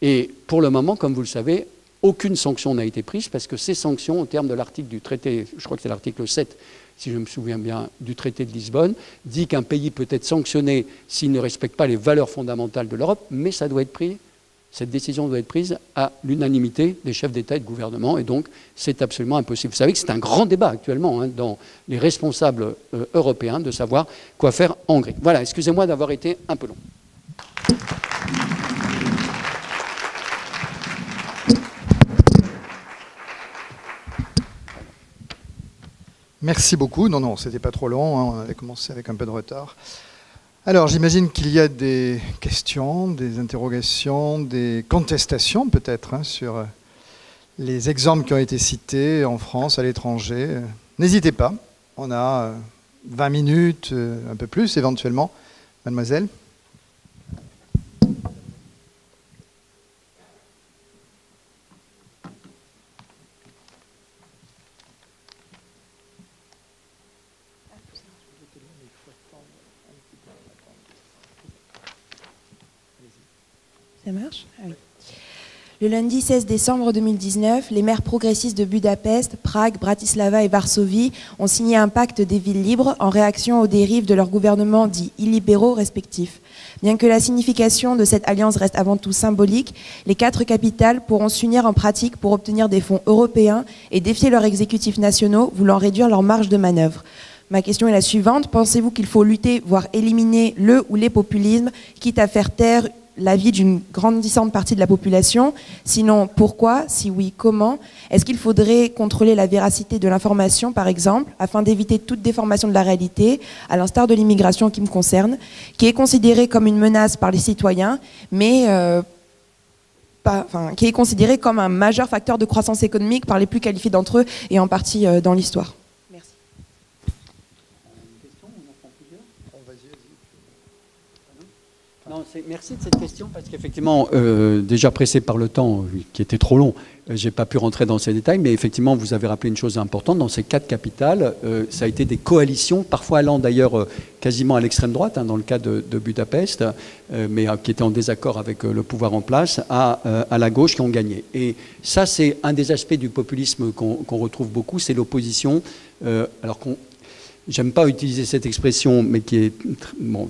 Et pour le moment, comme vous le savez, aucune sanction n'a été prise parce que ces sanctions, au terme de l'article du traité, je crois que c'est l'article 7 si je me souviens bien, du traité de Lisbonne, dit qu'un pays peut être sanctionné s'il ne respecte pas les valeurs fondamentales de l'Europe, mais ça doit être pris, cette décision doit être prise à l'unanimité des chefs d'État et de gouvernement, et donc c'est absolument impossible. Vous savez que c'est un grand débat actuellement hein, dans les responsables euh, européens de savoir quoi faire en Hongrie. Voilà, excusez-moi d'avoir été un peu long. Merci beaucoup. Non, non, c'était pas trop long. Hein. On avait commencé avec un peu de retard. Alors, j'imagine qu'il y a des questions, des interrogations, des contestations peut-être hein, sur euh, les exemples qui ont été cités en France, à l'étranger. N'hésitez pas. On a 20 euh, minutes, euh, un peu plus éventuellement. Mademoiselle? Ah Le lundi 16 décembre 2019, les maires progressistes de Budapest, Prague, Bratislava et Varsovie ont signé un pacte des villes libres en réaction aux dérives de leurs gouvernements dits illibéraux respectifs. Bien que la signification de cette alliance reste avant tout symbolique, les quatre capitales pourront s'unir en pratique pour obtenir des fonds européens et défier leurs exécutifs nationaux voulant réduire leur marge de manœuvre. Ma question est la suivante. Pensez-vous qu'il faut lutter, voire éliminer le ou les populismes, quitte à faire taire l'avis d'une grandissante partie de la population. Sinon, pourquoi Si oui, comment Est-ce qu'il faudrait contrôler la véracité de l'information, par exemple, afin d'éviter toute déformation de la réalité, à l'instar de l'immigration qui me concerne, qui est considérée comme une menace par les citoyens, mais euh, qui est considérée comme un majeur facteur de croissance économique par les plus qualifiés d'entre eux, et en partie euh, dans l'histoire? Merci de cette question parce qu'effectivement, euh, déjà pressé par le temps euh, qui était trop long, euh, je n'ai pas pu rentrer dans ces détails, mais effectivement, vous avez rappelé une chose importante. Dans ces quatre capitales, ça a été des coalitions, parfois allant d'ailleurs quasiment à l'extrême droite, hein, dans le cas de, Budapest, mais qui étaient en désaccord avec le pouvoir en place, à, à, la gauche qui ont gagné. Et ça, c'est un des aspects du populisme qu'on retrouve beaucoup, c'est l'opposition. alors qu'on j'aime pas utiliser cette expression, mais qui est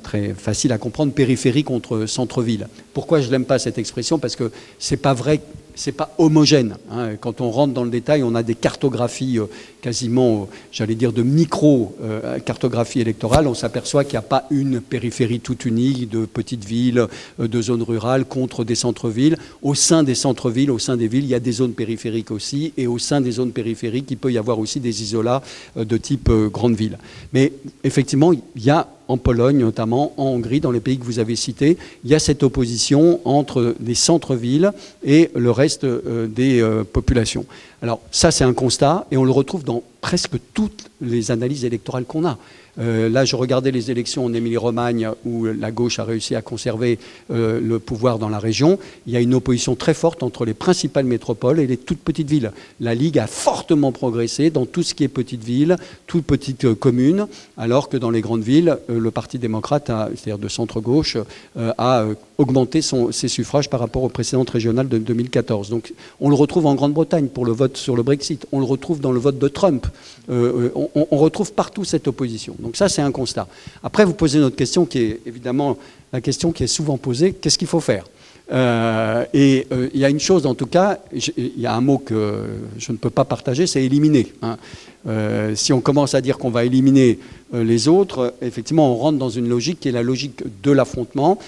très facile à comprendre, périphérie contre centre-ville. Pourquoi je n'aime pas cette expression? Parce que c'est pas vrai c'est pas homogène. Hein. Quand on rentre dans le détail, on a des cartographies euh, quasiment, euh, j'allais dire, de micro-cartographie euh, électorale. On s'aperçoit qu'il n'y a pas une périphérie toute unie de petites villes, de zones rurales contre des centres-villes. Au sein des centres-villes, au sein des villes, il y a des zones périphériques aussi. Et au sein des zones périphériques, il peut y avoir aussi des isolats de type grande ville. Mais effectivement, il y a en Pologne notamment, en Hongrie, dans les pays que vous avez cités, il y a cette opposition entre les centres-villes et le reste euh, des euh, populations. Alors ça, c'est un constat, et on le retrouve dans presque toutes les analyses électorales qu'on a. Euh, là, je regardais les élections en Émilie-Romagne où la gauche a réussi à conserver euh, le pouvoir dans la région. Il y a une opposition très forte entre les principales métropoles et les toutes petites villes. La Ligue a fortement progressé dans tout ce qui est petites villes, toutes petites euh, communes, alors que dans les grandes villes, le Parti démocrate, c'est-à-dire de centre-gauche, a augmenté ses suffrages par rapport aux précédentes régionales de 2014. Donc on le retrouve en Grande-Bretagne pour le vote sur le Brexit, on le retrouve dans le vote de Trump, on, on retrouve partout cette opposition. Donc ça, c'est un constat. Après, vous posez une autre question qui est évidemment la question qui est souvent posée, qu'est-ce qu'il faut faire? Euh, et euh, il y a une chose, en tout cas, il y a un mot que je ne peux pas partager, c'est éliminer. Hein. Euh, si on commence à dire qu'on va éliminer les autres, effectivement, on rentre dans une logique qui est la logique de l'affrontement.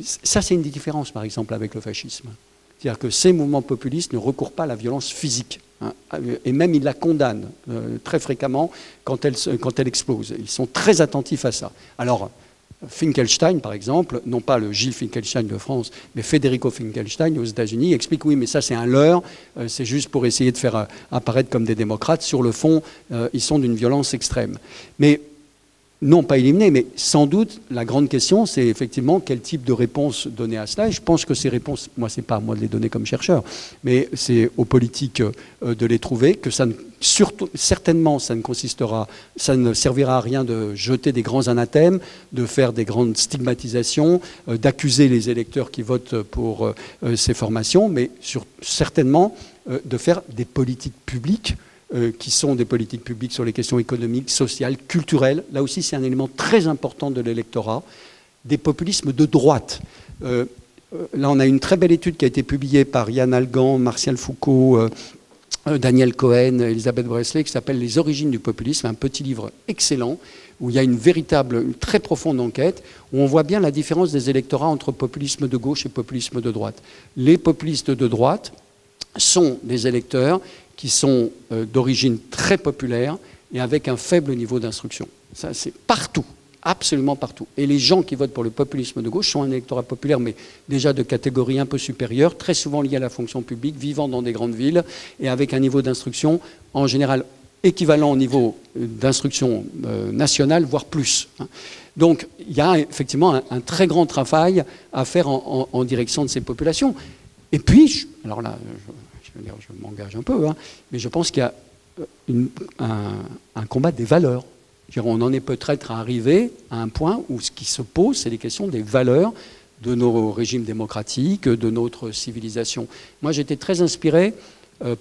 Ça, c'est une des différences, par exemple, avec le fascisme. C'est-à-dire que ces mouvements populistes ne recourent pas à la violence physique. Hein. et même ils la condamnent très fréquemment quand elle, quand elle explose. Ils sont très attentifs à ça. Alors, Finkelstein, par exemple, non pas le Gilles Finkelstein de France, mais Federico Finkelstein aux États-Unis, explique oui, mais ça c'est un leurre, euh, c'est juste pour essayer de faire euh, apparaître comme des démocrates. Sur le fond, euh, ils sont d'une violence extrême. Mais non pas éliminé, mais sans doute la grande question, c'est effectivement quel type de réponse donner à cela. Et je pense que ces réponses, moi, c'est pas à moi de les donner comme chercheur, mais c'est aux politiques euh, de les trouver. Que ça, certainement, ça ne consistera, ça ne servira à rien de jeter des grands anathèmes, de faire des grandes stigmatisations, euh, d'accuser les électeurs qui votent pour euh, ces formations, mais sur, certainement de faire des politiques publiques euh, qui sont des politiques publiques sur les questions économiques, sociales, culturelles. Là aussi, c'est un élément très important de l'électorat. Des populismes de droite. Euh, euh, là, on a une très belle étude qui a été publiée par Yann Algan, Martial Foucault, Daniel Cohen, Elisabeth Bresley, qui s'appelle Les origines du populisme, un petit livre excellent où il y a une véritable, une très profonde enquête, où on voit bien la différence des électorats entre populisme de gauche et populisme de droite. Les populistes de droite sont des électeurs qui sont euh, d'origine très populaire et avec un faible niveau d'instruction. Ça, c'est partout, absolument partout. Et les gens qui votent pour le populisme de gauche sont un électorat populaire, mais déjà de catégorie un peu supérieure, très souvent lié à la fonction publique, vivant dans des grandes villes et avec un niveau d'instruction en général équivalent au niveau euh, d'instruction euh, nationale, voire plus. Hein. Donc il y a effectivement un, très grand travail à faire en, direction de ces populations. Et puis, alors là, je, m'engage un peu, hein, mais je pense qu'il y a euh, un, combat des valeurs. On en est peut-être arrivé à un point où ce qui se pose, c'est les questions des valeurs de nos régimes démocratiques, de notre civilisation. Moi, j'étais très inspiré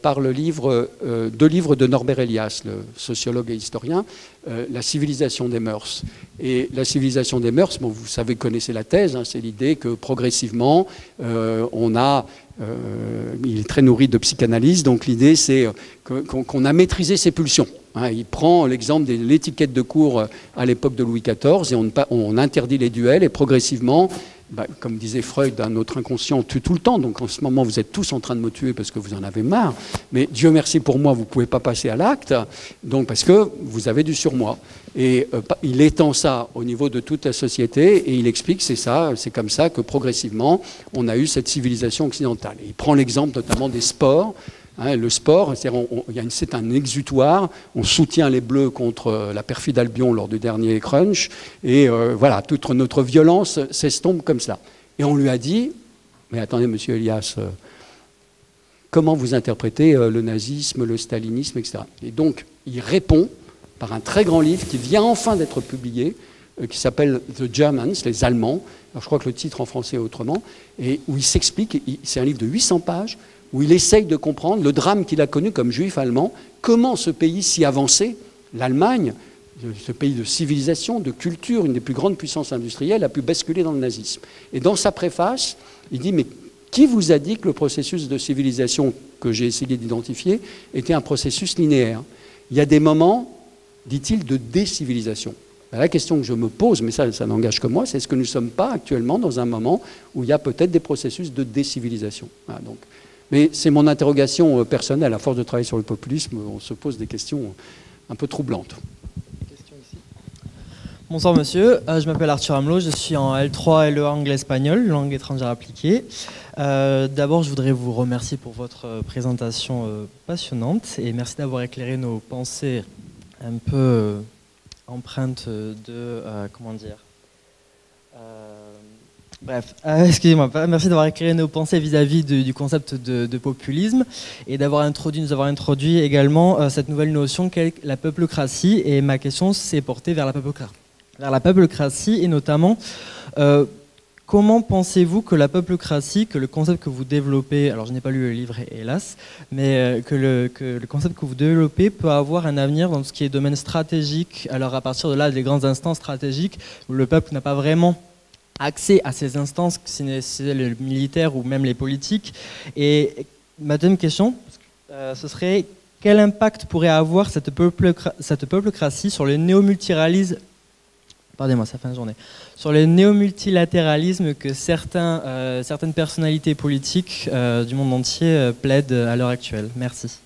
par le livre, euh, deux livres de Norbert Elias, le sociologue et historien, La civilisation des mœurs. Et la civilisation des mœurs, bon, vous savez, connaissez la thèse, hein, c'est l'idée que progressivement, on a euh, il est très nourri de psychanalyse, donc l'idée c'est qu'on a maîtrisé ses pulsions. Hein. il prend l'exemple de l'étiquette de cours euh, à l'époque de Louis XIV et on, on, interdit les duels et progressivement bah, comme disait Freud, notre inconscient tue tout le temps. Donc en ce moment, vous êtes tous en train de me tuer parce que vous en avez marre. Mais Dieu merci pour moi, vous ne pouvez pas passer à l'acte, donc parce que vous avez du surmoi. Et euh, il étend ça au niveau de toute la société et il explique c'est ça, c'est comme ça que progressivement, on a eu cette civilisation occidentale. il prend l'exemple notamment des sports. Hein, le sport, c'est un exutoire. On soutient les Bleus contre euh, la perfide Albion lors du dernier crunch. Et euh, voilà, toute notre violence s'estompe comme ça. Et on lui a dit, mais attendez, monsieur Elias, euh, comment vous interprétez le nazisme, le stalinisme, etc. Et donc, il répond par un très grand livre qui vient enfin d'être publié, qui s'appelle The Germans, les Allemands. Je crois que le titre en français est autrement, et où il s'explique, c'est un livre de 800 pages, où il essaye de comprendre le drame qu'il a connu comme juif allemand, comment ce pays si avancé, l'Allemagne, ce pays de civilisation, de culture, une des plus grandes puissances industrielles, a pu basculer dans le nazisme. Et dans sa préface, il dit, mais qui vous a dit que le processus de civilisation que j'ai essayé d'identifier était un processus linéaire? Il y a des moments, dit-il, de décivilisation. La question que je me pose, mais ça, ça n'engage que moi, c'est est-ce que nous ne sommes pas actuellement dans un moment où il y a peut-être des processus de décivilisation? Donc, mais c'est mon interrogation euh, personnelle. À force de travailler sur le populisme, on se pose des questions un peu troublantes. Bonsoir monsieur, euh, je m'appelle Arthur Hamelot, je suis en L3 LE anglais-espagnol, langue étrangère appliquée. Euh, d'abord, je voudrais vous remercier pour votre présentation passionnante et merci d'avoir éclairé nos pensées un peu empreintes de, comment dire, Bref, euh, excusez-moi, merci d'avoir éclairé nos pensées vis-à-vis du concept de, populisme et d'avoir introduit, nous avoir introduit également euh, cette nouvelle notion la peuplecratie. Et ma question s'est portée vers la peuplecratie et notamment euh, comment pensez-vous que la peuplecratie, que le concept que vous développez, alors je n'ai pas lu le livre hélas, mais que le, que le, concept que vous développez peut avoir un avenir dans ce qui est domaine stratégique, alors à partir de là, des grandes instances stratégiques où le peuple n'a pas vraiment accès à ces instances, si c'est le militaire ou même les politiques. Et ma deuxième question, euh, ce serait quel impact pourrait avoir cette, cette peuplecratie sur le néomultilatéralisme que euh, certaines personnalités politiques euh, du monde entier plaident à l'heure actuelle? Merci.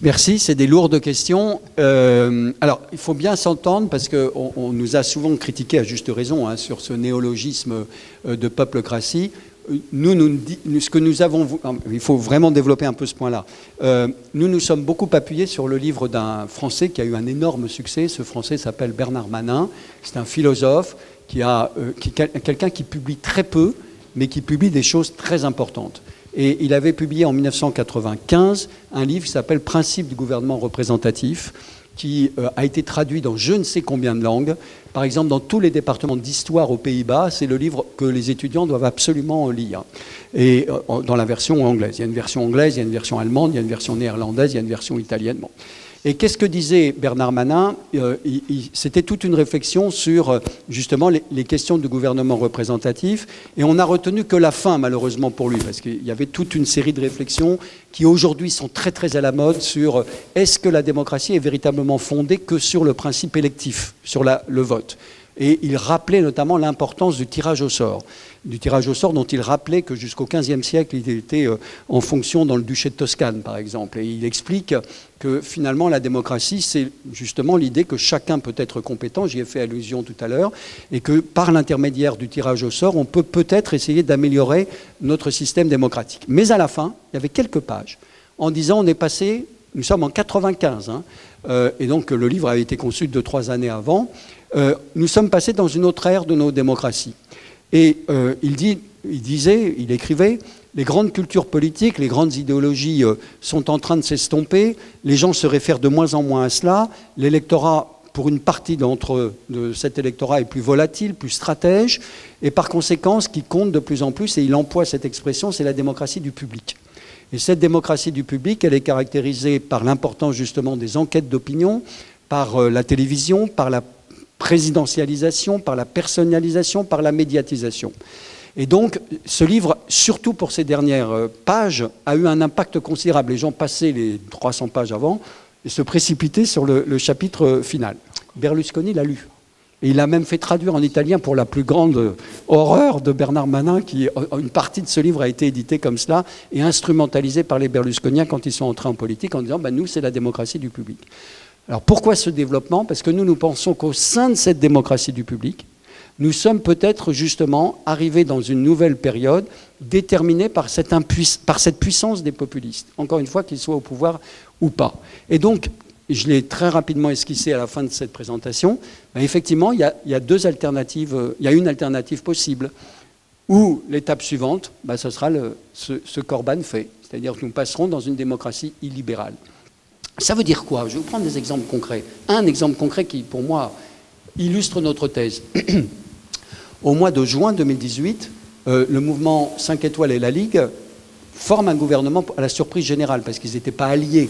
Merci, c'est des lourdes questions. Euh, alors, il faut bien s'entendre parce qu'on on nous a souvent critiqué à juste raison hein, sur ce néologisme euh, de peuplecratie. Nous, nous, ce que nous avons, il faut vraiment développer un peu ce point-là. Euh, nous nous sommes beaucoup appuyés sur le livre d'un Français qui a eu un énorme succès. Ce Français s'appelle Bernard Manin. C'est un philosophe qui a, quelqu'un qui publie très peu, mais qui publie des choses très importantes. Et il avait publié en 1995 un livre qui s'appelle Principe du gouvernement représentatif, qui euh, a été traduit dans je ne sais combien de langues. Par exemple, dans tous les départements d'histoire aux Pays-Bas, c'est le livre que les étudiants doivent absolument lire. Et euh, dans la version anglaise. Il y a une version anglaise, il y a une version allemande, il y a une version néerlandaise, il y a une version italienne. Bon. Et qu'est-ce que disait Bernard Manin euh, C'était toute une réflexion sur euh, justement les, questions du gouvernement représentatif. Et on n'a retenu que la fin, malheureusement pour lui, parce qu'il y avait toute une série de réflexions qui aujourd'hui sont très très à la mode sur euh, est-ce que la démocratie est véritablement fondée que sur le principe électif, sur le vote? Et il rappelait notamment l'importance du tirage au sort du tirage au sort dont il rappelait que jusqu'au XVe siècle, il était euh, en fonction dans le duché de Toscane, par exemple. Et il explique que finalement, la démocratie, c'est justement l'idée que chacun peut être compétent, j'y ai fait allusion tout à l'heure, et que par l'intermédiaire du tirage au sort, on peut peut-être essayer d'améliorer notre système démocratique. Mais à la fin, il y avait quelques pages en disant on est passé, nous sommes en 95, hein, euh, et donc le livre avait été conçu deux, trois années avant, euh, nous sommes passés dans une autre ère de nos démocraties. Et euh, il, disait, il écrivait, les grandes cultures politiques, les grandes idéologies euh, sont en train de s'estomper, les gens se réfèrent de moins en moins à cela, l'électorat, pour une partie d'entre de cet électorat, est plus volatile, plus stratège, et par conséquent, ce qui compte de plus en plus, et il emploie cette expression, c'est la démocratie du public. Et cette démocratie du public, elle est caractérisée par l'importance justement des enquêtes d'opinion, par la télévision, par la présidentialisation, par la personnalisation, par la médiatisation. Et donc, ce livre, surtout pour ces dernières euh, pages, a eu un impact considérable. Les gens passaient les 300 pages avant et se précipitaient sur le, chapitre final. Berlusconi l'a lu. Et il a même fait traduire en italien pour la plus grande horreur de Bernard Manin, qui euh, une partie de ce livre a été édité comme cela et instrumentalisé par les Berlusconiens quand ils sont entrés en politique en disant bah, nous c'est la démocratie du public. Alors pourquoi ce développement? Parce que nous, nous pensons qu'au sein de cette démocratie du public, nous sommes peut-être justement arrivés dans une nouvelle période déterminée par cette, puissance des populistes, encore une fois qu'ils soient au pouvoir ou pas. Et donc, je l'ai très rapidement esquissé à la fin de cette présentation, effectivement, il y, a, deux alternatives, il y a une alternative possible, ou l'étape suivante, ben, ce sera le, ce, ce qu'Orban fait, c'est-à-dire que nous passerons dans une démocratie illibérale. Ça veut dire quoi? Je vais vous prendre des exemples concrets. Un exemple concret qui, pour moi, illustre notre thèse. <clears throat> Au mois de juin 2018, euh, le mouvement 5 étoiles et la Ligue forment un gouvernement à la surprise générale, parce qu'ils n'étaient pas alliés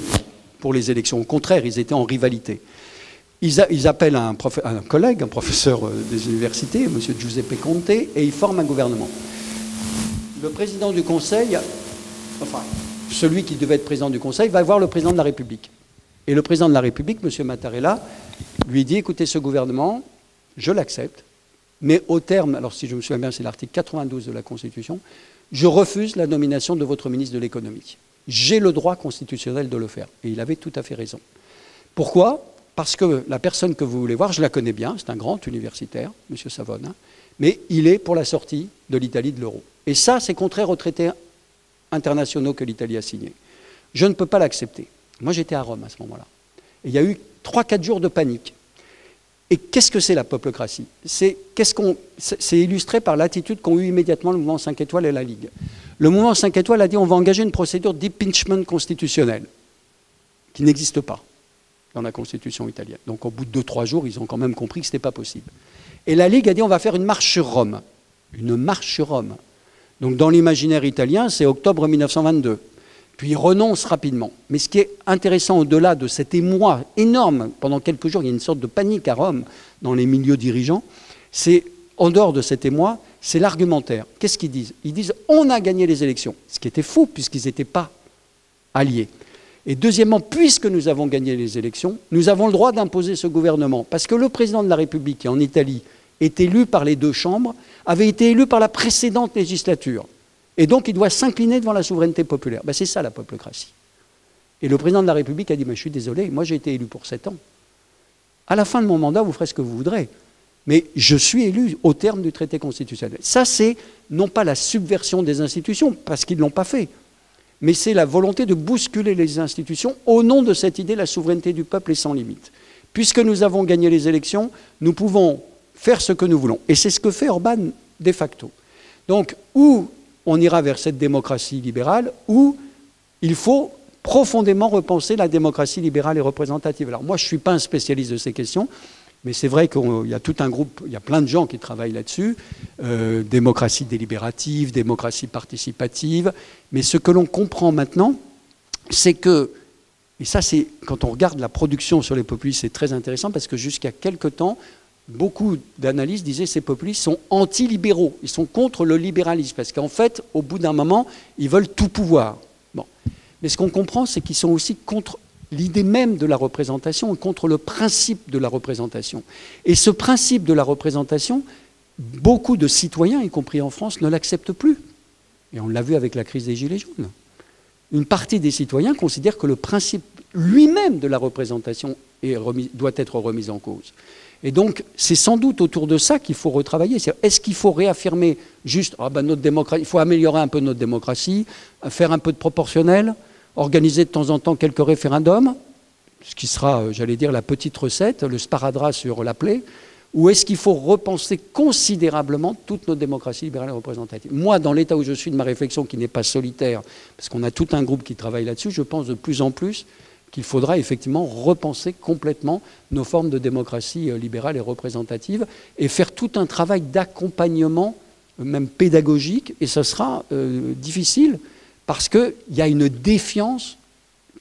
pour les élections. Au contraire, ils étaient en rivalité. Ils, appellent un, un, collègue, un professeur euh, des universités, M. Giuseppe Conte, et ils forment un gouvernement. Le président du Conseil, enfin, celui qui devait être président du Conseil va voir le président de la République. Et le président de la République, M. Mattarella, lui dit, écoutez, ce gouvernement, je l'accepte, mais au terme, alors si je me souviens bien, c'est l'article 92 de la Constitution, je refuse la nomination de votre ministre de l'économie. J'ai le droit constitutionnel de le faire. Et il avait tout à fait raison. Pourquoi? Parce que la personne que vous voulez voir, je la connais bien, c'est un grand universitaire, M. Savone, hein, mais il est pour la sortie de l'Italie de l'euro. Et ça, c'est contraire au traité internationaux que l'Italie a signés. Je ne peux pas l'accepter. Moi, j'étais à Rome à ce moment-là. il y a eu 3-4 jours de panique. Et qu'est-ce que c'est la peuplecratie C'est illustré par l'attitude qu'ont eu immédiatement le mouvement 5 étoiles et la Ligue. Le mouvement 5 étoiles a dit on va engager une procédure d'impeachment constitutionnel, qui n'existe pas dans la constitution italienne. Donc au bout de 2-3 jours, ils ont quand même compris que ce n'était pas possible. Et la Ligue a dit on va faire une marche sur Rome. Une marche sur Rome. Donc dans l'imaginaire italien, c'est octobre 1922. Puis il renonce rapidement. Mais ce qui est intéressant au-delà de cet émoi énorme, pendant quelques jours, il y a une sorte de panique à Rome dans les milieux dirigeants, c'est en dehors de cet émoi, c'est l'argumentaire. Qu'est-ce qu'ils disent? Ils disent on a gagné les élections, ce qui était faux puisqu'ils n'étaient pas alliés. Et deuxièmement, puisque nous avons gagné les élections, nous avons le droit d'imposer ce gouvernement. Parce que le président de la République, qui en Italie est élu par les deux chambres, avait été élu par la précédente législature. Et donc il doit s'incliner devant la souveraineté populaire. Ben, c'est ça la popocratie. Et le président de la République a dit Je suis désolé, moi j'ai été élu pour sept ans. À la fin de mon mandat, vous ferez ce que vous voudrez. Mais je suis élu au terme du traité constitutionnel. Ça, c'est non pas la subversion des institutions, parce qu'ils ne l'ont pas fait, mais c'est la volonté de bousculer les institutions au nom de cette idée la souveraineté du peuple est sans limite. Puisque nous avons gagné les élections, nous pouvons faire ce que nous voulons. Et c'est ce que fait Orban de facto. Donc, ou on ira vers cette démocratie libérale, ou il faut profondément repenser la démocratie libérale et représentative. Alors moi, je ne suis pas un spécialiste de ces questions, mais c'est vrai qu'il y a tout un groupe, il y a plein de gens qui travaillent là-dessus, euh, démocratie délibérative, démocratie participative, mais ce que l'on comprend maintenant, c'est que, et ça c'est, quand on regarde la production sur les populistes, c'est très intéressant parce que jusqu'à quelque temps, beaucoup d'analystes disaient que ces populistes sont anti-libéraux, ils sont contre le libéralisme, parce qu'en fait, au bout d'un moment, ils veulent tout pouvoir. Mais ce qu'on comprend, c'est qu'ils sont aussi contre l'idée même de la représentation contre le principe de la représentation. Et ce principe de la représentation, beaucoup de citoyens, y compris en France, ne l'acceptent plus. Et on l'a vu avec la crise des Gilets jaunes. Une partie des citoyens considèrent que le principe lui-même de la représentation doit être remis en cause. Et donc, c'est sans doute autour de ça qu'il faut retravailler. Est-ce qu'il faut réaffirmer juste, ah ben notre démocratie, il faut améliorer un peu notre démocratie, faire un peu de proportionnel, organiser de temps en temps quelques référendums, ce qui sera, euh, j'allais dire, la petite recette, le sparadrap sur la plaie, ou est-ce qu'il faut repenser considérablement toute notre démocratie libérale et représentative Moi, dans l'état où je suis de ma réflexion, qui n'est pas solitaire, parce qu'on a tout un groupe qui travaille là-dessus, je pense de plus en plus qu'il faudra effectivement repenser complètement nos formes de démocratie euh, libérale et représentative et faire tout un travail d'accompagnement, même pédagogique, et ce sera euh, difficile parce qu'il y a une défiance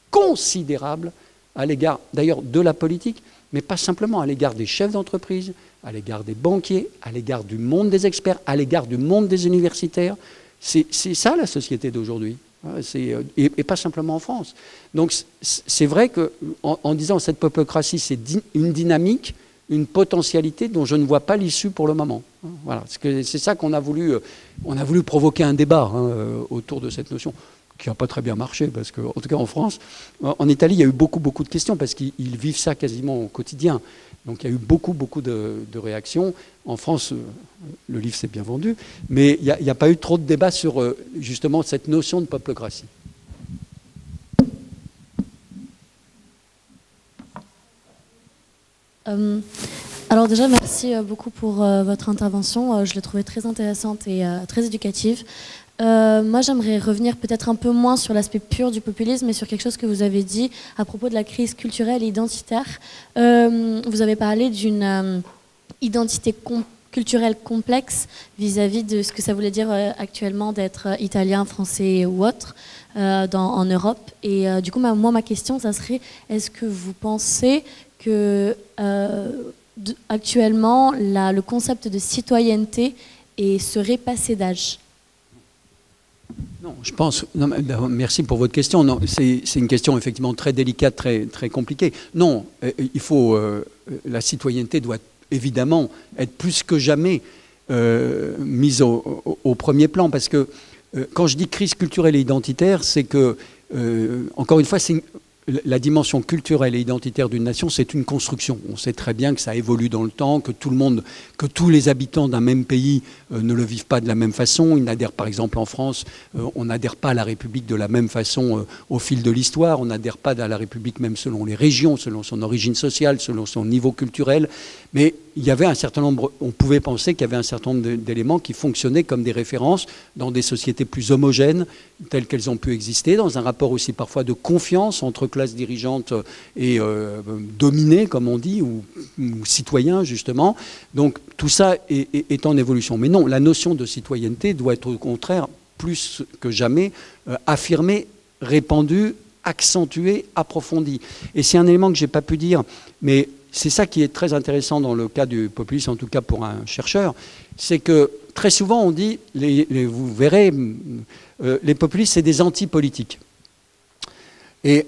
considérable à l'égard, d'ailleurs, de la politique, mais pas simplement à l'égard des chefs d'entreprise, à l'égard des banquiers, à l'égard du monde des experts, à l'égard du monde des universitaires. C'est ça la société d'aujourd'hui. Euh, et, pas simplement en France. Donc c'est vrai qu'en en, disant cette popocratie, c'est une dynamique une potentialité dont je ne vois pas l'issue pour le moment. Voilà, c'est ça qu'on a voulu, euh, on a voulu provoquer un débat hein, euh, autour de cette notion qui n'a pas très bien marché, parce que, en tout cas en France, en Italie, il y a eu beaucoup, beaucoup de questions, parce qu'ils vivent ça quasiment au quotidien. Donc il y a eu beaucoup, beaucoup de, réactions. En France, euh, le livre s'est bien vendu, mais il n'y a, pas eu trop de débats sur justement cette notion de popocratie. Euh, alors déjà, merci euh, beaucoup pour euh, votre intervention. je l'ai trouvée très intéressante et très éducative. Moi, j'aimerais revenir peut-être un peu moins sur l'aspect pur du populisme, mais sur quelque chose que vous avez dit à propos de la crise culturelle et identitaire. vous avez parlé d'une identité culturelle complexe vis-à-vis de ce que ça voulait dire actuellement d'être italien, français ou autre en Europe. Et du coup, moi, ma question, ça serait, est-ce que vous pensez que euh, actuellement le concept de citoyenneté est, serait passé d'âge? Non, je pense. merci pour votre question. Non, c'est, une question effectivement très délicate, très, très compliquée. Non, euh, il faut. Euh, la citoyenneté doit évidemment être plus que jamais mise au, premier plan, parce que quand je dis crise culturelle et identitaire, c'est que encore une fois, c'est la dimension culturelle et identitaire d'une nation, c'est une construction. On sait très bien que ça évolue dans le temps, que tout le monde, que tous les habitants d'un même pays euh, ne le vivent pas de la même façon. Ils n'adhèrent, par exemple, en France, euh, on n'adhère pas à la République de la même façon euh, au fil de l'histoire. On n'adhère pas à la République même selon les régions, selon son origine sociale, selon son niveau culturel. Mais il y avait un certain nombre, on pouvait penser qu'il y avait un certain nombre d'éléments qui fonctionnaient comme des références dans des sociétés plus homogènes, telles qu'elles ont pu exister, dans un rapport aussi parfois de confiance entre classes dirigeantes et euh, dominées, comme on dit, ou, citoyens, justement. Donc tout ça est, en évolution. Mais non, la notion de citoyenneté doit être au contraire, plus que jamais, euh, affirmée, répandue, accentuée, approfondie. Et c'est un élément que je n'ai pas pu dire, mais c'est ça qui est très intéressant dans le cas du populisme, en tout cas pour un chercheur, c'est que très souvent on dit, vous verrez, euh, les populistes, c'est des anti-politiques. Et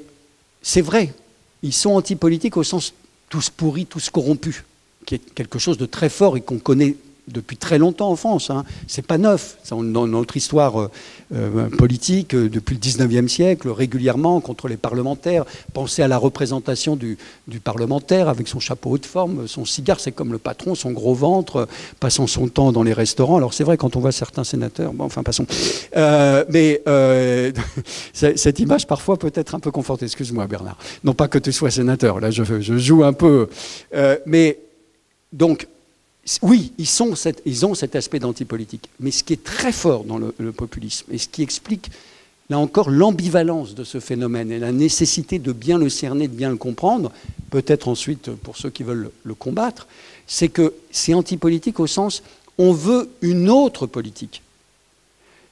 c'est vrai, ils sont anti-politiques au sens tous pourris, tous corrompus, qui est quelque chose de très fort et qu'on connaît depuis très longtemps en France. Hein. C'est pas neuf. Dans notre histoire euh, euh, politique, euh, depuis le 19e siècle, régulièrement contre les parlementaires. Pensez à la représentation du, parlementaire avec son chapeau haute forme, son cigare, c'est comme le patron, son gros ventre, passant son temps dans les restaurants. Alors c'est vrai, quand on voit certains sénateurs, bon, enfin passons. mais <laughs> cette image parfois peut être un peu confortée. Excuse-moi Bernard. Non pas que tu sois sénateur, là je, je joue un peu. mais donc oui, ils, ont cet aspect d'antipolitique. Mais ce qui est très fort dans le, populisme, et ce qui explique, là encore, l'ambivalence de ce phénomène et la nécessité de bien le cerner, de bien le comprendre, peut-être ensuite pour ceux qui veulent le combattre, c'est que c'est antipolitique au sens on veut une autre politique.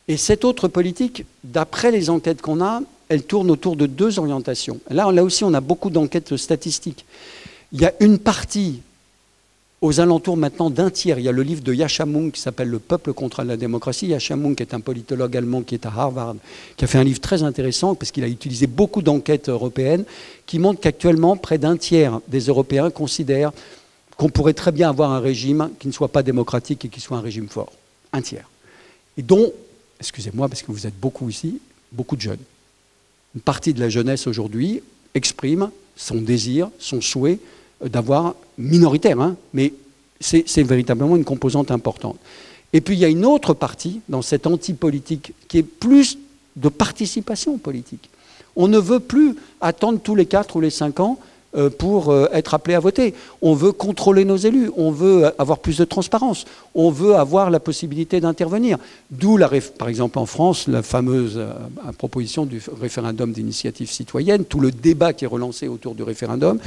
Et cette autre politique, d'après les enquêtes qu'on a, elle tourne autour de deux orientations. Là, là aussi, on a beaucoup d'enquêtes statistiques. Il y a une partie aux alentours maintenant d'un tiers. Il y a le livre de Yashamung qui s'appelle Le peuple contre la démocratie. Yashamung est un politologue allemand qui est à Harvard, qui a fait un livre très intéressant parce qu'il a utilisé beaucoup d'enquêtes européennes qui montrent qu'actuellement, près d'un tiers des Européens considèrent qu'on pourrait très bien avoir un régime qui ne soit pas démocratique et qui soit un régime fort. Un tiers. Et dont, excusez-moi parce que vous êtes beaucoup ici, beaucoup de jeunes. Une partie de la jeunesse aujourd'hui exprime son désir, son souhait d'avoir minoritaire, hein, mais c'est véritablement une composante importante. Et puis il y a une autre partie dans cette anti-politique qui est plus de participation politique. On ne veut plus attendre tous les quatre ou les cinq ans pour euh, être appelé à voter. On veut contrôler nos élus, on veut avoir plus de transparence, on veut avoir la possibilité d'intervenir. D'où, par exemple en France, la fameuse euh, proposition du référendum d'initiative citoyenne, tout le débat qui est relancé autour du référendum.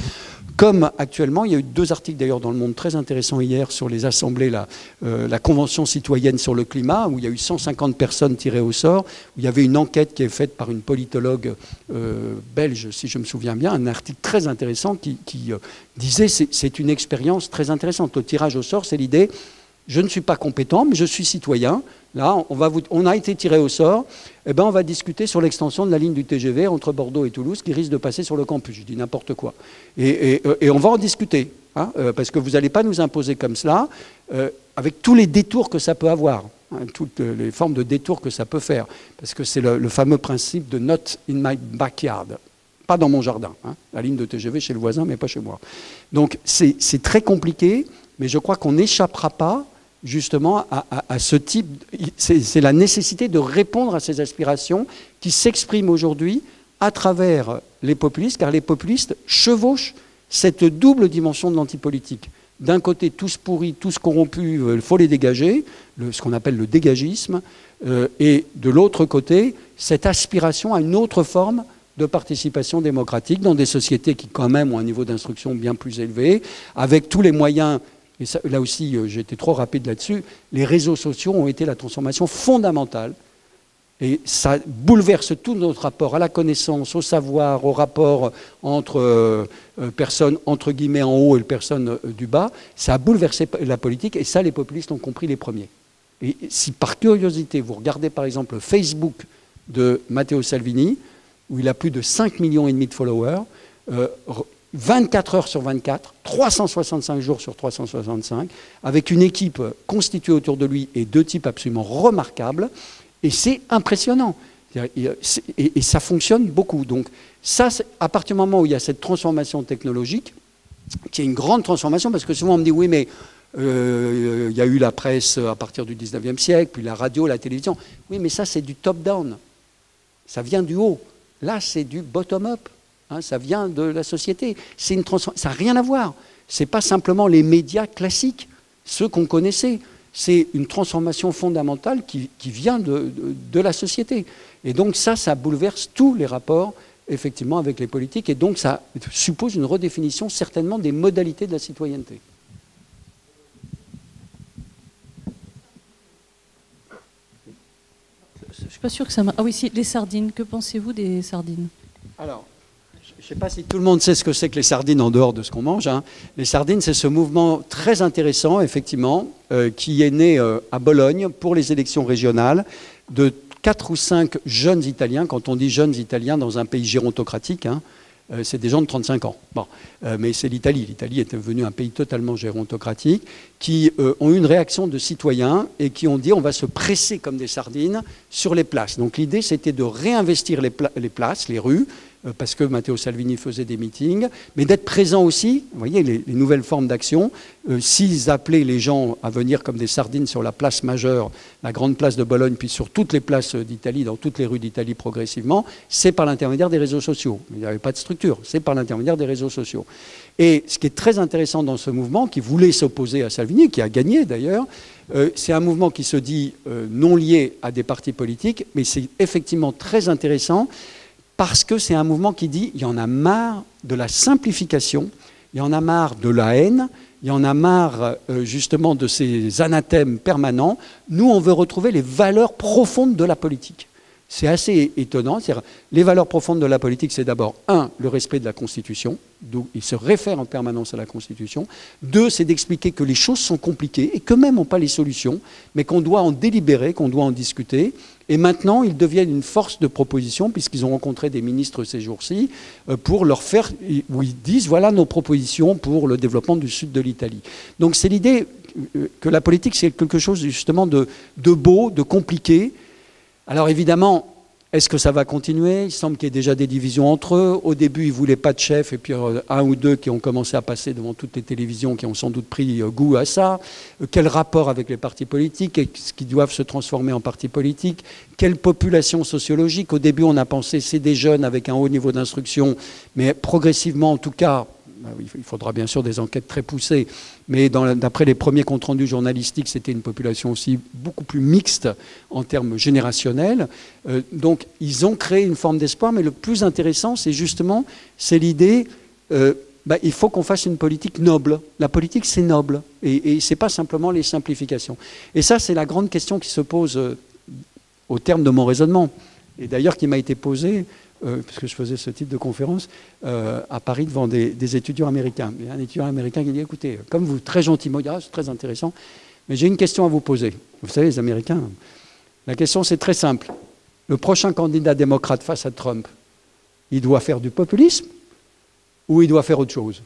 Comme actuellement, il y a eu deux articles d'ailleurs dans le monde très intéressants hier sur les assemblées, la Convention citoyenne sur le climat, où il y a eu 150 personnes tirées au sort, où il y avait une enquête qui est faite par une politologue belge, si je me souviens bien, un article très intéressant qui, euh, disait c'est une expérience très intéressante. Le tirage au sort, c'est l'idée je ne suis pas compétent, mais je suis citoyen. Là, on, a été tiré au sort. Eh ben, on va discuter sur l'extension de la ligne du TGV entre Bordeaux et Toulouse qui risque de passer sur le campus. Je dis n'importe quoi. Et, on va en discuter, hein, euh, parce que vous n'allez pas nous imposer comme cela, euh, avec tous les détours que ça peut avoir, hein, toutes les formes de détours que ça peut faire, parce que c'est le fameux principe de not in my backyard. Pas dans mon jardin. Hein. La ligne de TGV chez le voisin, mais pas chez moi. Donc c'est très compliqué, mais je crois qu'on n'échappera pas justement à, ce type. C'est la nécessité de répondre à ces aspirations qui s'expriment aujourd'hui à travers les populistes, car les populistes chevauchent cette double dimension de l'antipolitique. D'un côté, tous pourris, tous corrompus, il faut les dégager, ce qu'on appelle le dégagisme, euh, et de l'autre côté, cette aspiration à une autre forme de participation démocratique dans des sociétés qui quand même ont un niveau d'instruction bien plus élevé, avec tous les moyens, et là aussi euh, été trop rapide là-dessus, les réseaux sociaux ont été la transformation fondamentale. Et ça bouleverse tout notre rapport à la connaissance, au savoir, au rapport entre euh, euh, personnes entre guillemets en haut et les personnes du bas. Ça a bouleversé la politique et ça les populistes ont compris les premiers. Et si par curiosité vous regardez par exemple Facebook de Matteo Salvini, où il a plus de 5 millions de followers, 24 euh, heures sur 24, 365 jours sur 365, avec une équipe constituée autour de lui et deux types absolument remarquables, et c'est impressionnant. Et, ça fonctionne beaucoup. Donc ça, à partir du moment où il y a cette transformation technologique, qui est une grande transformation, parce que souvent on me dit oui, mais euh, il y a eu la presse à partir du 19e siècle, puis la radio, la télévision. Oui, mais ça c'est du top-down. Ça vient du haut. Là, c'est du bottom-up. Hein, ça vient de la société. Une ça n'a rien à voir. Ce n'est pas simplement les médias classiques, ceux qu'on connaissait. C'est une transformation fondamentale qui, vient de, la société. Et donc ça, bouleverse tous les rapports effectivement avec les politiques. Et donc ça suppose une redéfinition certainement des modalités de la citoyenneté. Je suis Ah oui, les sardines. Que pensez-vous des sardines? Alors, Je ne sais pas si tout le monde sait ce que c'est que les sardines en dehors de ce qu'on mange. hein. Les sardines, c'est ce mouvement très intéressant, effectivement, euh, qui est né euh, à Bologne pour les élections régionales de quatre ou cinq jeunes Italiens. Quand on dit jeunes Italiens dans un pays gérontocratique, hein, euh, c'est des gens de 35 ans. Bon, euh, mais c'est l'Italie. L'Italie est devenue un pays totalement gérontocratique, qui euh, ont eu une réaction de citoyens et qui ont dit on va se presser comme des sardines sur les places. Donc l'idée, c'était de réinvestir les, pla- les places, les rues, parce que Matteo Salvini faisait des meetings, mais d'être présent aussi, vous voyez, les, les nouvelles formes d'action, euh, s'ils appelaient les gens à venir comme des sardines sur la place majeure, la grande place de Bologne, puis sur toutes les places d'Italie, dans toutes les rues d'Italie progressivement, c'est par l'intermédiaire des réseaux sociaux. Il n'y avait pas de structure, c'est par l'intermédiaire des réseaux sociaux. Et ce qui est très intéressant dans ce mouvement, qui voulait s'opposer à Salvini, qui a gagné d'ailleurs, euh, c'est un mouvement qui se dit euh, non lié à des partis politiques, mais c'est effectivement très intéressant parce que c'est un mouvement qui dit il y en a marre de la simplification, il y en a marre de la haine, il y en a marre euh, justement de ces anathèmes permanents. Nous, on veut retrouver les valeurs profondes de la politique. C'est assez étonnant. Les valeurs profondes de la politique, c'est d'abord, un, le respect de la Constitution, d'où il se réfère en permanence à la Constitution. Deux, c'est d'expliquer que les choses sont compliquées et qu'eux-mêmes n'ont pas les solutions, mais qu'on doit en délibérer, qu'on doit en discuter. Et maintenant, ils deviennent une force de proposition, puisqu'ils ont rencontré des ministres ces jours-ci, euh, pour leur faire, où ils disent, voilà nos propositions pour le développement du sud de l'Italie. Donc c'est l'idée euh, que la politique, c'est quelque chose justement de, de beau, de compliqué, alors évidemment, est-ce que ça va continuer? Il semble qu'il y ait déjà des divisions entre eux. Au début, ils ne voulaient pas de chef, et puis euh, un ou deux qui ont commencé à passer devant toutes les télévisions, qui ont sans doute pris euh, goût à ça. Euh, Quel rapport avec les partis politiques? Est-ce qu'ils doivent se transformer en partis politiques? Quelle population sociologique? Au début, on a pensé c'est des jeunes avec un haut niveau d'instruction, mais progressivement, en tout cas, il faudra bien sûr des enquêtes très poussées, mais d'après les premiers comptes rendus journalistiques, c'était une population aussi beaucoup plus mixte en termes générationnels. Euh, donc, ils ont créé une forme d'espoir, mais le plus intéressant, c'est justement, c'est l'idée, euh, bah, il faut qu'on fasse une politique noble. La politique, c'est noble, et, et ce n'est pas simplement les simplifications. Et ça, c'est la grande question qui se pose euh, au terme de mon raisonnement, et d'ailleurs qui m'a été posée euh, puisque je faisais ce type de conférence, euh, à Paris devant des, étudiants américains. A un étudiant américain qui dit, écoutez, comme vous, très gentiment, Ah, c'est très intéressant, mais j'ai une question à vous poser. Vous savez, les Américains, la question c'est très simple. Le prochain candidat démocrate face à Trump, il doit faire du populisme ou il doit faire autre chose?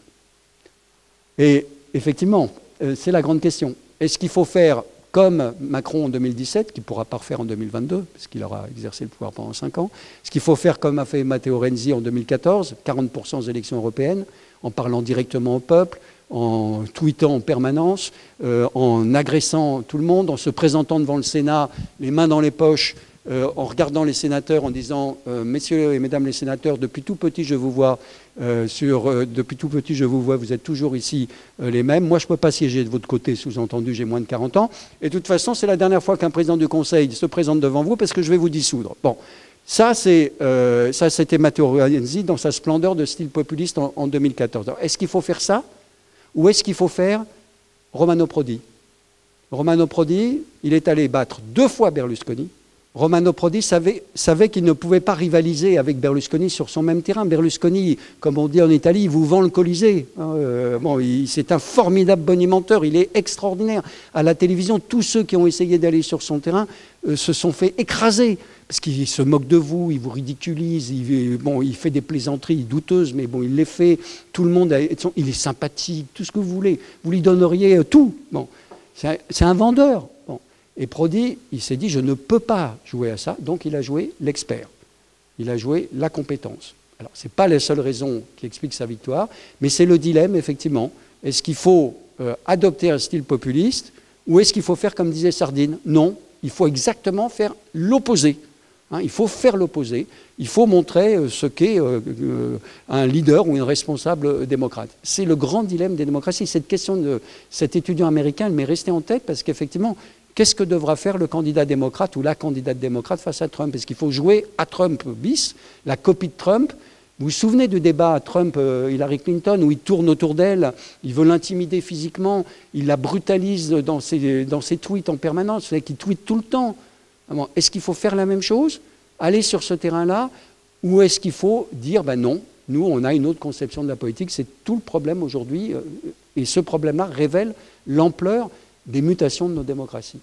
Et effectivement, euh, c'est la grande question. Est-ce qu'il faut faire comme Macron en 2017, qui ne pourra pas refaire en 2022, parce qu'il aura exercé le pouvoir pendant 5 ans. Est-ce qu'il faut faire comme a fait Matteo Renzi en 2014, 40% aux élections européennes, en parlant directement au peuple, en tweetant en permanence, euh, en agressant tout le monde, en se présentant devant le Sénat, les mains dans les poches, euh, en regardant les sénateurs, en disant euh, Messieurs et Mesdames les sénateurs, depuis tout petit je vous vois, euh, sur, depuis tout petit je vous vois, vous êtes toujours ici les mêmes. Moi je ne peux pas siéger de votre côté, sous-entendu j'ai moins de 40 ans. Et de toute façon, c'est la dernière fois qu'un président du Conseil se présente devant vous parce que je vais vous dissoudre. Bon, ça, c'était Matteo Renzi dans sa splendeur de style populiste en, en 2014. Alors, Est-ce qu'il faut faire ça? Ou est-ce qu'il faut faire Romano Prodi? Romano Prodi, il est allé battre deux fois Berlusconi. Romano Prodi savait, qu'il ne pouvait pas rivaliser avec Berlusconi sur son même terrain. Berlusconi, comme on dit en Italie, il vous vend le Colisée. euh, c'est un formidable bonimenteur, il est extraordinaire. À la télévision, tous ceux qui ont essayé d'aller sur son terrain euh, se sont fait écraser. Parce qu'il se moque de vous, il vous ridiculise, il, bon, il fait des plaisanteries douteuses, mais bon, il les fait. Tout le monde, il est sympathique, tout ce que vous voulez. Vous lui donneriez euh, tout. Bon, c'est un vendeur. Et Prodi, il s'est dit, je ne peux pas jouer à ça, donc il a joué l'expert. Il a joué la compétence. Alors, ce n'est pas la seule raison qui explique sa victoire, mais c'est le dilemme, effectivement. Est-ce qu'il faut euh, adopter un style populiste ou est-ce qu'il faut faire comme disait Sardine Non, il faut exactement faire l'opposé. Hein, il faut faire l'opposé. Il faut montrer euh, ce qu'est euh, un leader ou une responsable démocrate. C'est le grand dilemme des démocraties. Cette question de cet étudiant américain, elle m'est restée en tête parce qu'effectivement, qu'est-ce que devra faire le candidat démocrate ou la candidate démocrate face à Trump? Est-ce qu'il faut jouer à Trump bis, la copie de Trump? Vous vous souvenez du débat Trump-Hillary Clinton où il tourne autour d'elle, il veut l'intimider physiquement, il la brutalise dans ses, dans ses tweets en permanence, c'est qu'il tweet tout le temps. Ah Est-ce qu'il faut faire la même chose? Aller sur ce terrain-là? Ou est-ce qu'il faut dire, ben non, Nous, on a une autre conception de la politique. C'est tout le problème aujourd'hui. Et ce problème-là révèle l'ampleur des mutations de nos démocraties.